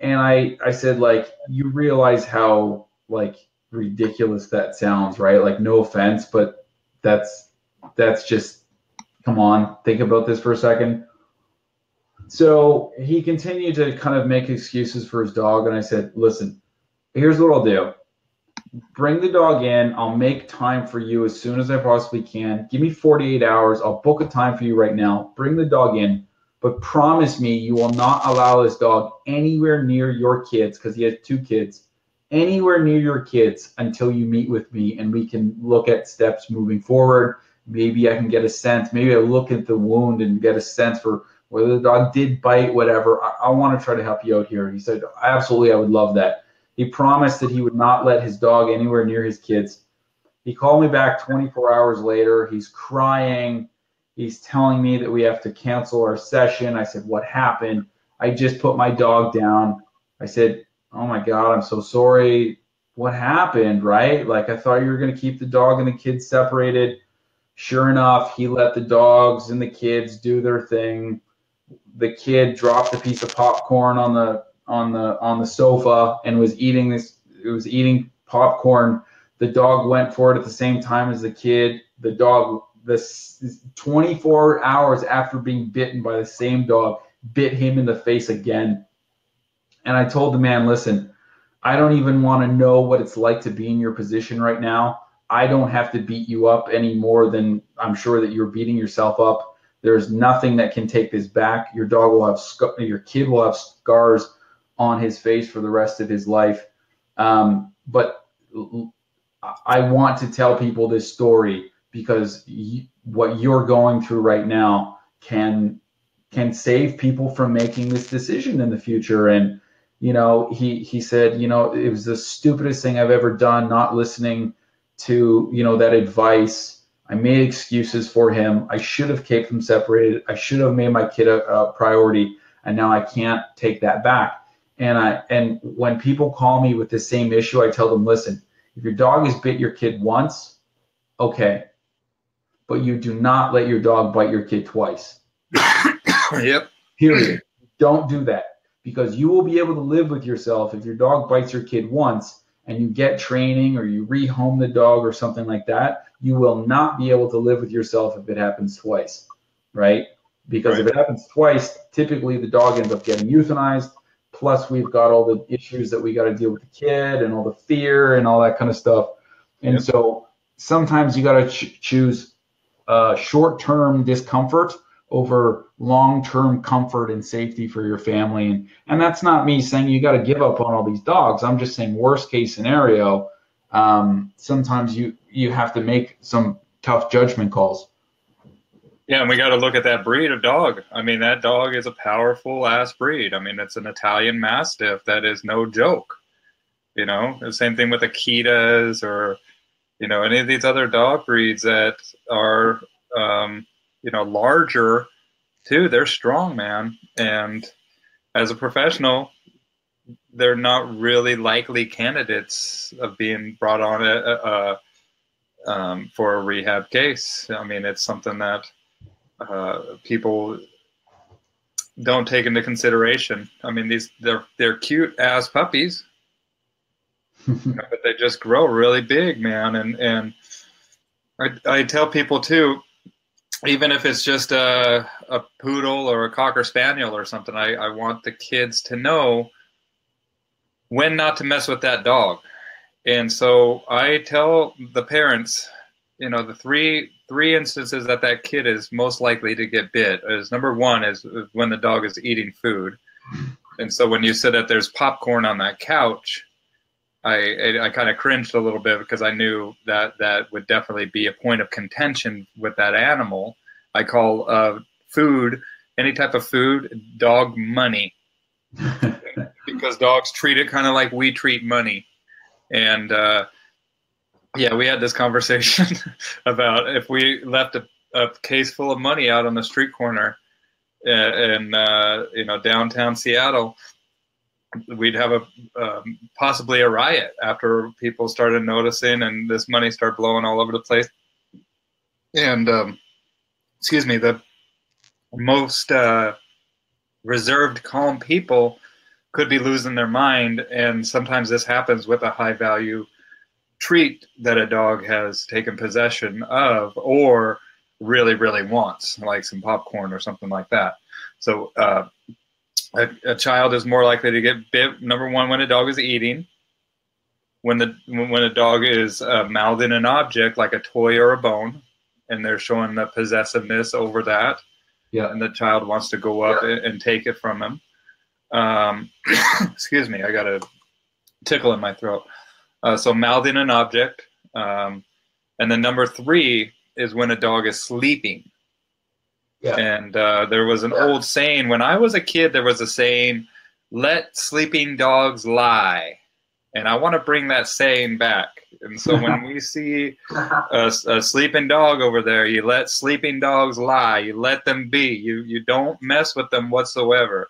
B: and I I said like you realize how like ridiculous that sounds, right? Like no offense, but that's that's just come on, think about this for a second. So he continued to kind of make excuses for his dog, and I said, listen, here's what I'll do. Bring the dog in. I'll make time for you as soon as I possibly can. Give me 48 hours. I'll book a time for you right now. Bring the dog in but promise me you will not allow this dog anywhere near your kids because he has two kids anywhere near your kids until you meet with me and we can look at steps moving forward maybe i can get a sense maybe i look at the wound and get a sense for whether the dog did bite whatever i, I want to try to help you out here he said absolutely i would love that he promised that he would not let his dog anywhere near his kids he called me back 24 hours later he's crying He's telling me that we have to cancel our session. I said, What happened? I just put my dog down. I said, Oh my God, I'm so sorry. What happened? Right? Like, I thought you were going to keep the dog and the kids separated. Sure enough, he let the dogs and the kids do their thing. The kid dropped a piece of popcorn on the on the on the sofa and was eating this it was eating popcorn the dog went for it at the same time as the kid the dog this 24 hours after being bitten by the same dog, bit him in the face again. And I told the man, listen, I don't even want to know what it's like to be in your position right now. I don't have to beat you up any more than I'm sure that you're beating yourself up. There's nothing that can take this back. Your dog will have, sc- your kid will have scars on his face for the rest of his life. Um, but I want to tell people this story because what you're going through right now can can save people from making this decision in the future and you know he he said you know it was the stupidest thing i've ever done not listening to you know that advice i made excuses for him i should have kept them separated i should have made my kid a, a priority and now i can't take that back and i and when people call me with the same issue i tell them listen if your dog has bit your kid once okay but you do not let your dog bite your kid twice.
A: yep.
B: Period. Don't do that because you will be able to live with yourself if your dog bites your kid once and you get training or you rehome the dog or something like that. You will not be able to live with yourself if it happens twice, right? Because right. if it happens twice, typically the dog ends up getting euthanized. Plus, we've got all the issues that we got to deal with the kid and all the fear and all that kind of stuff. And so sometimes you got to ch- choose uh, short-term discomfort over long-term comfort and safety for your family. And and that's not me saying you got to give up on all these dogs. I'm just saying worst case scenario. Um, sometimes you you have to make some tough judgment calls.
A: Yeah, and we got to look at that breed of dog. I mean, that dog is a powerful ass breed. I mean, it's an Italian Mastiff that is no joke. You know, the same thing with Akitas or you know, any of these other dog breeds that are, um, you know, larger too, they're strong, man. And as a professional, they're not really likely candidates of being brought on a, a um, for a rehab case. I mean, it's something that uh, people don't take into consideration. I mean, these they're they're cute as puppies, you know, but they just grow really big, man. And and I, I tell people too, even if it's just a a poodle or a cocker spaniel or something, I, I want the kids to know when not to mess with that dog. And so I tell the parents, you know, the three three instances that that kid is most likely to get bit is number one is when the dog is eating food, and so when you said that there's popcorn on that couch, I I, I kind of cringed a little bit because I knew that that would definitely be a point of contention with that animal. I call uh, food any type of food dog money because dogs treat it kind of like we treat money, and uh, yeah, we had this conversation about if we left a, a, case full of money out on the street corner in uh, you know downtown Seattle, we'd have a um, possibly a riot after people started noticing and this money started blowing all over the place. And um, excuse me, the most uh, reserved, calm people could be losing their mind, and sometimes this happens with a high value treat that a dog has taken possession of or really, really wants, like some popcorn or something like that. So uh, a, a, child is more likely to get bit. Number one, when a dog is eating. When the when a dog is uh, mouthing an object like a toy or a bone, and they're showing the possessiveness over that,
B: yeah,
A: and the child wants to go up yeah. and, and, take it from him. Um, excuse me, I got a tickle in my throat. Uh, so mouthing an object. Um, and then number three is when a dog is sleeping. Yeah. And uh, there was an yeah. old saying when I was a kid, there was a saying, let sleeping dogs lie. And I want to bring that saying back. And so when we see a, a, sleeping dog over there, you let sleeping dogs lie. You let them be. You you don't mess with them whatsoever.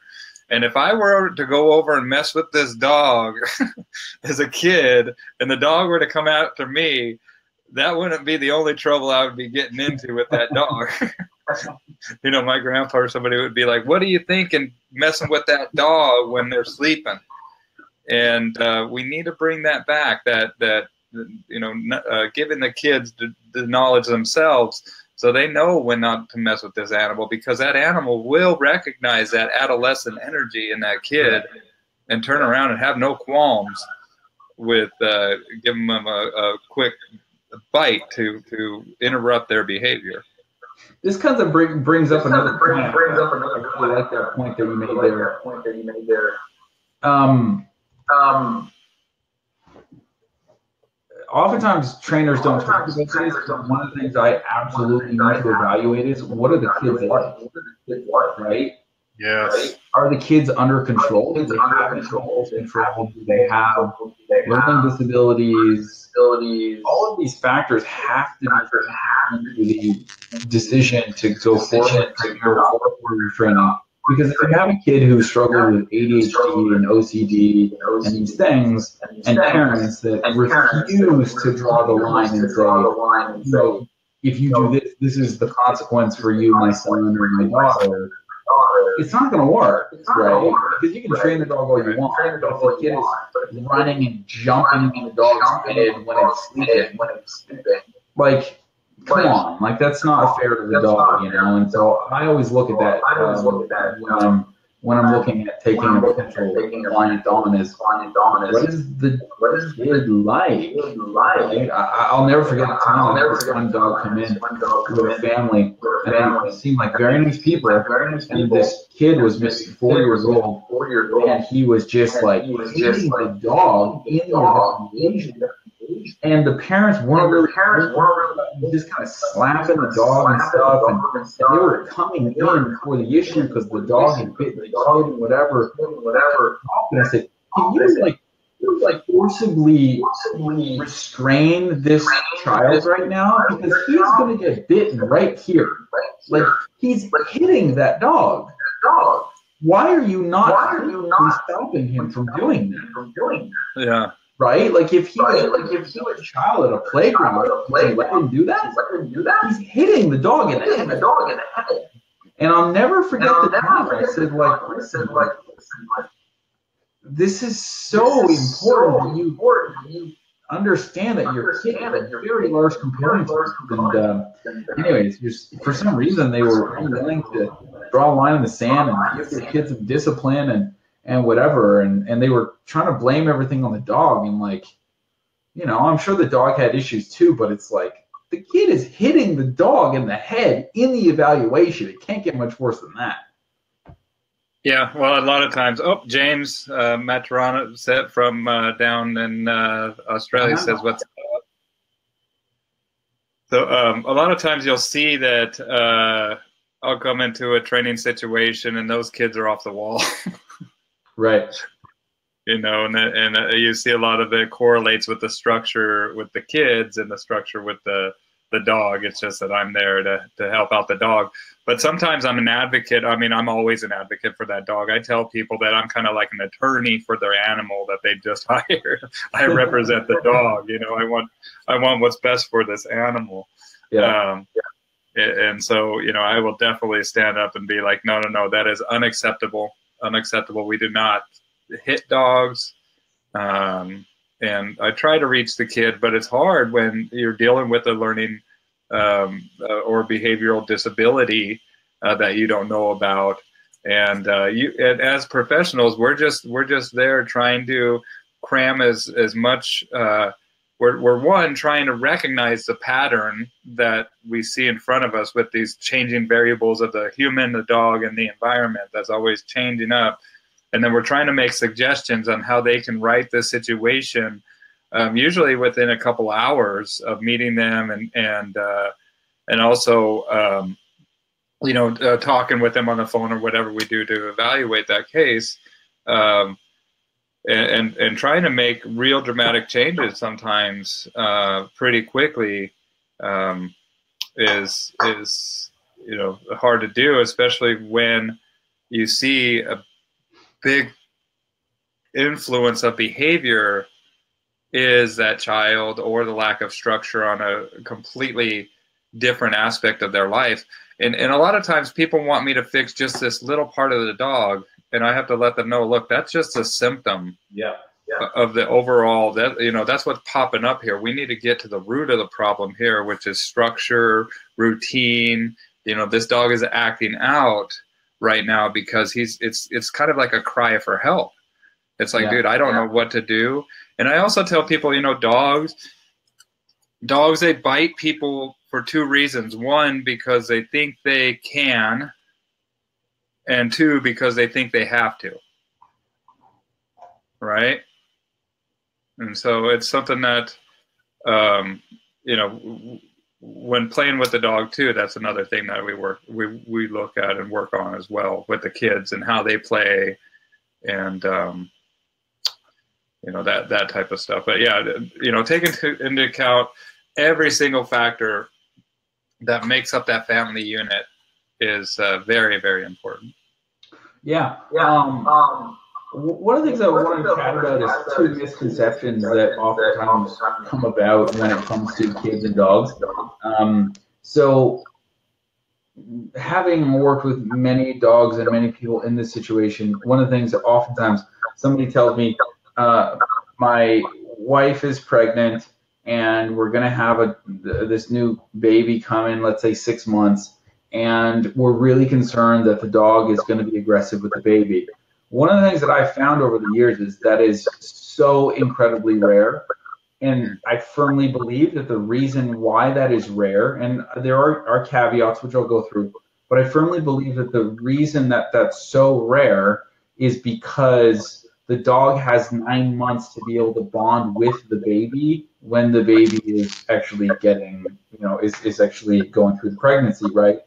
A: And if I were to go over and mess with this dog as a kid, and the dog were to come after me, that wouldn't be the only trouble I would be getting into with that dog. you know, my grandpa or somebody would be like, "What are you thinking, messing with that dog when they're sleeping?" And uh, we need to bring that back. That that you know, uh, giving the kids the, the knowledge themselves so they know when not to mess with this animal because that animal will recognize that adolescent energy in that kid and turn around and have no qualms with uh, giving them a, a quick bite to, to interrupt their behavior.
B: This kind of bring, brings up another point. Brings up another point. I like that point that you made there. Point that you made there. Um, um, oftentimes trainers don't talk about this. One of the things I absolutely need to evaluate is what are the kids like, right?
A: Yes.
B: Are the kids under control? Do they have control? Control? Do they have learning disabilities? All of these factors have to be the decision to go forward to your training because if you have a kid who's struggling with ADHD and OCD and these things, and parents that refuse to draw the line and say, you know, if you do this, this is the consequence for you, my son or my daughter. It's not going to work, right? Because you can train the dog all you want, but if the kid is running and jumping in the dog's head when it's sleeping, like come on, like that's not oh, fair to the dog, you know. And so I always look at that. I always um, look at that when I'm when I'm looking at taking a potential client on is what is the what is kid like? Right? I, I'll never forget the time I'll never forget one dog come in with a family, and they seemed like very nice people. Very nice And this kid was missing four years old, four years old, and he was just like he was just the dog in the and the parents weren't really parents weren't really just kind of slapping the dog and stuff, and, and they were coming in for the issue because the dog had bitten the kid and whatever, whatever. And I said, can you like like forcibly, forcibly restrain this child right now because he's going to get bitten right here. Like he's hitting that dog. Why are you not? Why are you not stopping him from doing that? From doing
A: that? Yeah.
B: Right? Like if he was like if he was a child at a playground, playground let him do that. Let him do that. He's hitting the dog in the head. The dog in the head. And I'll never forget the time I said like, listen, like, this is so important. You, you understand that you're kid a very large component. And uh, anyways, just for some reason they were willing to draw a line in the sand and give their kids some discipline and and whatever, and and they were trying to blame everything on the dog and like, you know, I'm sure the dog had issues too, but it's like the kid is hitting the dog in the head in the evaluation. It can't get much worse than that.
A: Yeah, well, a lot of times. Oh, James uh, Maturana set from uh, down in uh, Australia says what's up. So um, a lot of times you'll see that uh, I'll come into a training situation and those kids are off the wall.
B: right.
A: You know, and and uh, you see a lot of it correlates with the structure with the kids and the structure with the the dog. It's just that I'm there to, to help out the dog. But sometimes I'm an advocate. I mean, I'm always an advocate for that dog. I tell people that I'm kind of like an attorney for their animal that they just hired. I represent the dog. You know, I want I want what's best for this animal. Yeah. Um, and so, you know, I will definitely stand up and be like, no, no, no, that is unacceptable. Unacceptable. We do not hit dogs. Um, and I try to reach the kid, but it's hard when you're dealing with a learning um, uh, or behavioral disability uh, that you don't know about. And uh, you, and as professionals, we're just we're just there trying to cram as as much. Uh, we're we're one trying to recognize the pattern that we see in front of us with these changing variables of the human, the dog, and the environment that's always changing up. And then we're trying to make suggestions on how they can write this situation um, usually within a couple hours of meeting them and and uh, and also um, you know uh, talking with them on the phone or whatever we do to evaluate that case. Um, and, and, trying to make real dramatic changes sometimes uh, pretty quickly um, is is you know hard to do especially when you see a big influence of behavior is that child or the lack of structure on a completely different aspect of their life. And, and a lot of times people want me to fix just this little part of the dog. And I have to let them know, look, that's just a symptom
B: yeah, yeah.
A: of the overall that, you know, that's what's popping up here. We need to get to the root of the problem here, which is structure, routine. You know, this dog is acting out right now because he's it's it's kind of like a cry for help. It's like, yeah. dude, I don't know what to do. And I also tell people, you know, dogs dogs they bite people for two reasons. One because they think they can and two because they think they have to. Right? And so it's something that um, you know when playing with the dog too, that's another thing that we work we we look at and work on as well with the kids and how they play, and um, you know that that type of stuff. But yeah, you know, take into, into account every single factor that makes up that family unit is uh, very very important.
B: Yeah. Yeah. Um, um, one of the things I want to chat about is two misconceptions that oftentimes come about when it comes to kids and dogs. Um, so, having worked with many dogs and many people in this situation, one of the things that oftentimes somebody tells me, uh, my wife is pregnant and we're going to have a this new baby come in, let's say six months, and we're really concerned that the dog is going to be aggressive with the baby one of the things that I've found over the years is that is so incredibly rare. And I firmly believe that the reason why that is rare, and there are, are caveats which I'll go through, but I firmly believe that the reason that that's so rare is because the dog has nine months to be able to bond with the baby when the baby is actually getting, you know, is, is actually going through the pregnancy, right?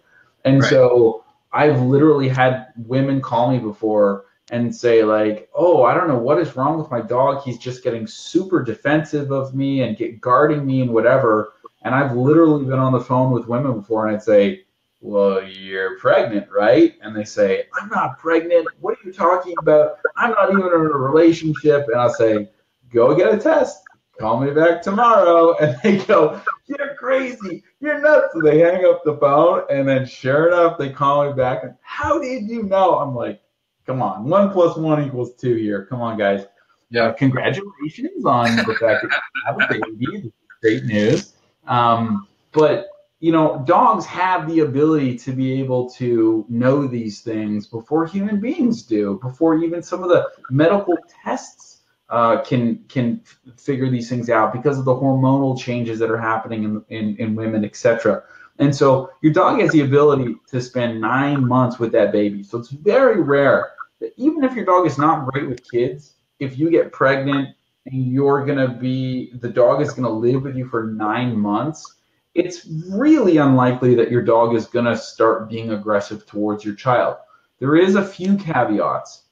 B: And right. so I've literally had women call me before and say like, "Oh, I don't know what is wrong with my dog. He's just getting super defensive of me and get guarding me and whatever." And I've literally been on the phone with women before, and I'd say, "Well, you're pregnant, right?" And they say, "I'm not pregnant. What are you talking about? I'm not even in a relationship." And I'll say, go get a test. Call me back tomorrow. And they go, you're crazy. You're nuts. So they hang up the phone. And then sure enough, they call me back. And how did you know? I'm like, come on. One plus one equals two here. Come on, guys. Yeah. Congratulations on the fact that you have a baby. Great news. Um, but you know, dogs have the ability to be able to know these things before human beings do, before even some of the medical tests uh, can can figure these things out because of the hormonal changes that are happening in in, in women, etc. And so your dog has the ability to spend nine months with that baby. So it's very rare that even if your dog is not great with kids, if you get pregnant and you're gonna be the dog is gonna live with you for nine months it's really unlikely that your dog is going to start being aggressive towards your child. There is a few caveats.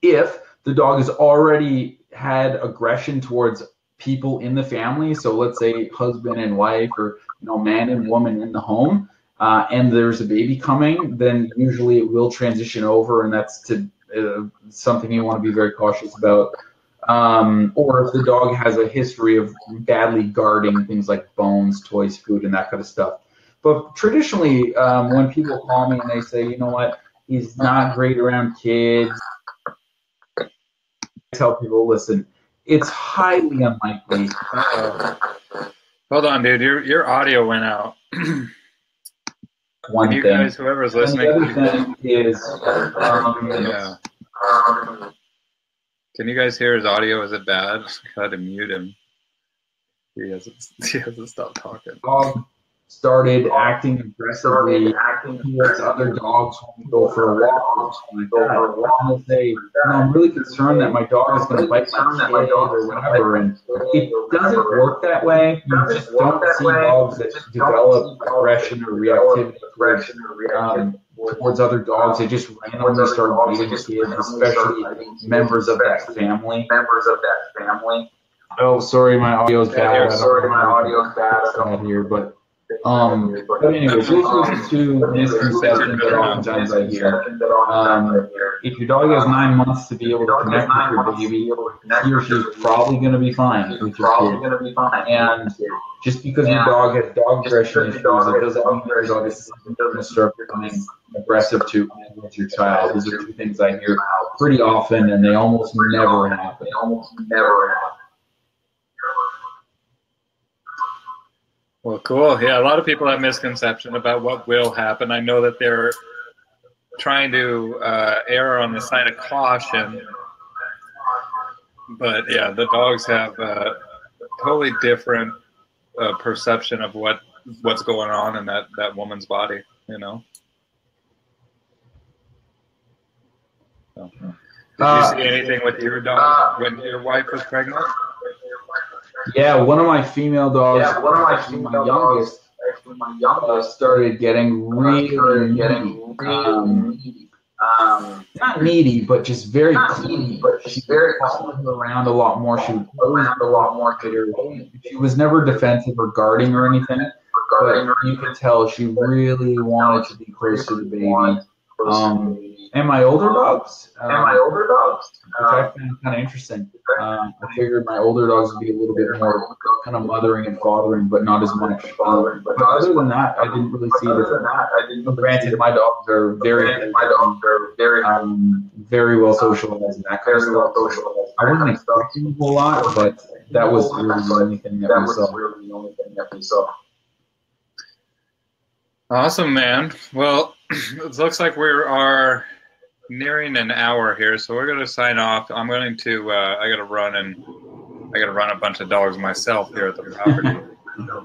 B: If the dog has already had aggression towards people in the family, so let's say husband and wife or you know man and woman in the home, uh, and there's a baby coming, then usually it will transition over, and that's to uh, something you want to be very cautious about. Um, or if the dog has a history of badly guarding things like bones, toys, food, and that kind of stuff. But traditionally, um, when people call me and they say, you know what, he's not great around kids, tell people, listen, it's highly unlikely.
A: Hold on, dude. Your your audio went out.
B: One
A: you
B: thing.
A: guys, whoever's listening,
B: and the other thing is, um,
A: yeah. Can you guys hear his audio? Is it bad? I had to mute him. He hasn't, he hasn't stopped talking.
B: Dog started acting aggressively towards other dogs when we go for a walk or like that. And say, you know, I'm really concerned that my dog is going to bite my kid or whatever. And it doesn't work that way. You just don't see dogs that develop aggression or reactivity towards um, towards other dogs. They just randomly start biting kids, especially members of that family.
C: Members of that family.
B: Oh, sorry, my audio's bad.
C: Sorry, my audio's bad.
B: here, but um, but anyways, this is two misconceptions that oftentimes I hear. Um, if your dog has nine months to be able to connect with your baby, he or she is probably going to be fine with your kid. And just because your dog has dog aggression issues, it doesn't mean your dog is going to start becoming aggressive to your child. These are two things I hear pretty often, and they almost never happen.
C: They almost never happen.
A: Well, cool. Yeah, a lot of people have misconception about what will happen. I know that they're trying to uh, err on the side of caution, but yeah, the dogs have a totally different uh, perception of what what's going on in that that woman's body. You know. So, did you uh, see anything with your dog when your wife was pregnant?
B: Yeah, one of my female dogs.
C: Yeah, one of my female my youngest.
B: Actually, my youngest started getting really, started getting really um, needy. Um, not needy, but just very clean.
C: but she's very
B: following around a lot more. She was around a lot more. She was never defensive or guarding or anything. But you could tell she really wanted to be close to the baby. Um, and my older dogs.
C: and my um, older dogs.
B: Which I uh, found kind of interesting. Um, I figured my older dogs would be a little bit more kind of mothering and fathering, but not as much. Um, but other than that, I didn't really see the. Granted, my dogs are very,
C: my dogs are very,
B: um, very well socialized and that kind of stuff. I wasn't expecting a whole lot, but that was really the only thing that we saw.
A: Awesome, man. Well, it looks like we are nearing an hour here, so we're going to sign off. I'm going to, uh, I got to run and I got to run a bunch of dogs myself here at the property.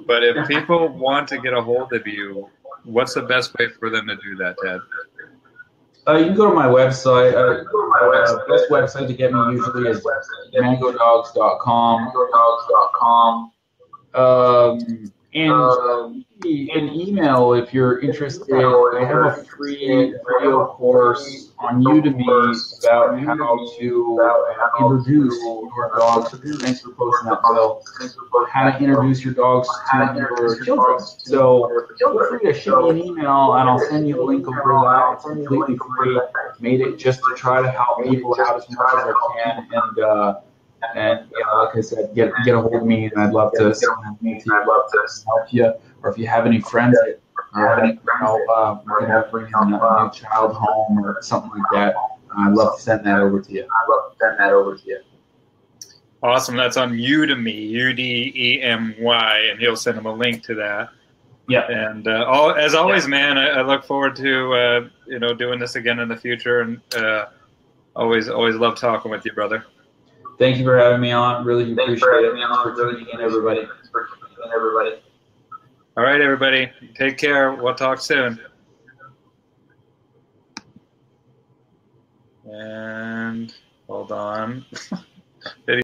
A: but if people want to get a hold of you, what's the best way for them to do that, Ted?
B: Uh, you can go to my website. Uh, uh, best website to get me usually is mangodogs.com.
C: Mangodogs.com.
B: Um, and um, an email if you're interested. I have a free video course on Udemy about how to introduce your dogs. Thanks for posting that, Bill. How to introduce your dogs to your children. So feel free to shoot me an email and I'll send you a link over that. It's completely free. Made it just to try to help people out as much as I can. And uh, And you know, like I said, get get a hold of me, and I'd love to
C: Get on me, and I'd love to
B: help you. Or if you have any friends that are having, you know, uh, we're gonna bring in a new child home or something like that, I'd love to send that over to you.
C: I'd love to send that over to you.
A: Awesome. That's on Udemy, U D E M Y, and he'll send him a link to that.
B: Yeah.
A: And uh, all, as always, man, I, I look forward to uh, you know doing this again in the future, and uh, always always love talking with you, brother.
B: Thank you for having me on. Really
C: Thanks
B: appreciate
C: for
B: it.
C: having me on.
B: Thanks for tuning in, everybody.
C: Thanks for tuning in, everybody.
A: All right, everybody, take care. We'll talk soon. And hold on. Video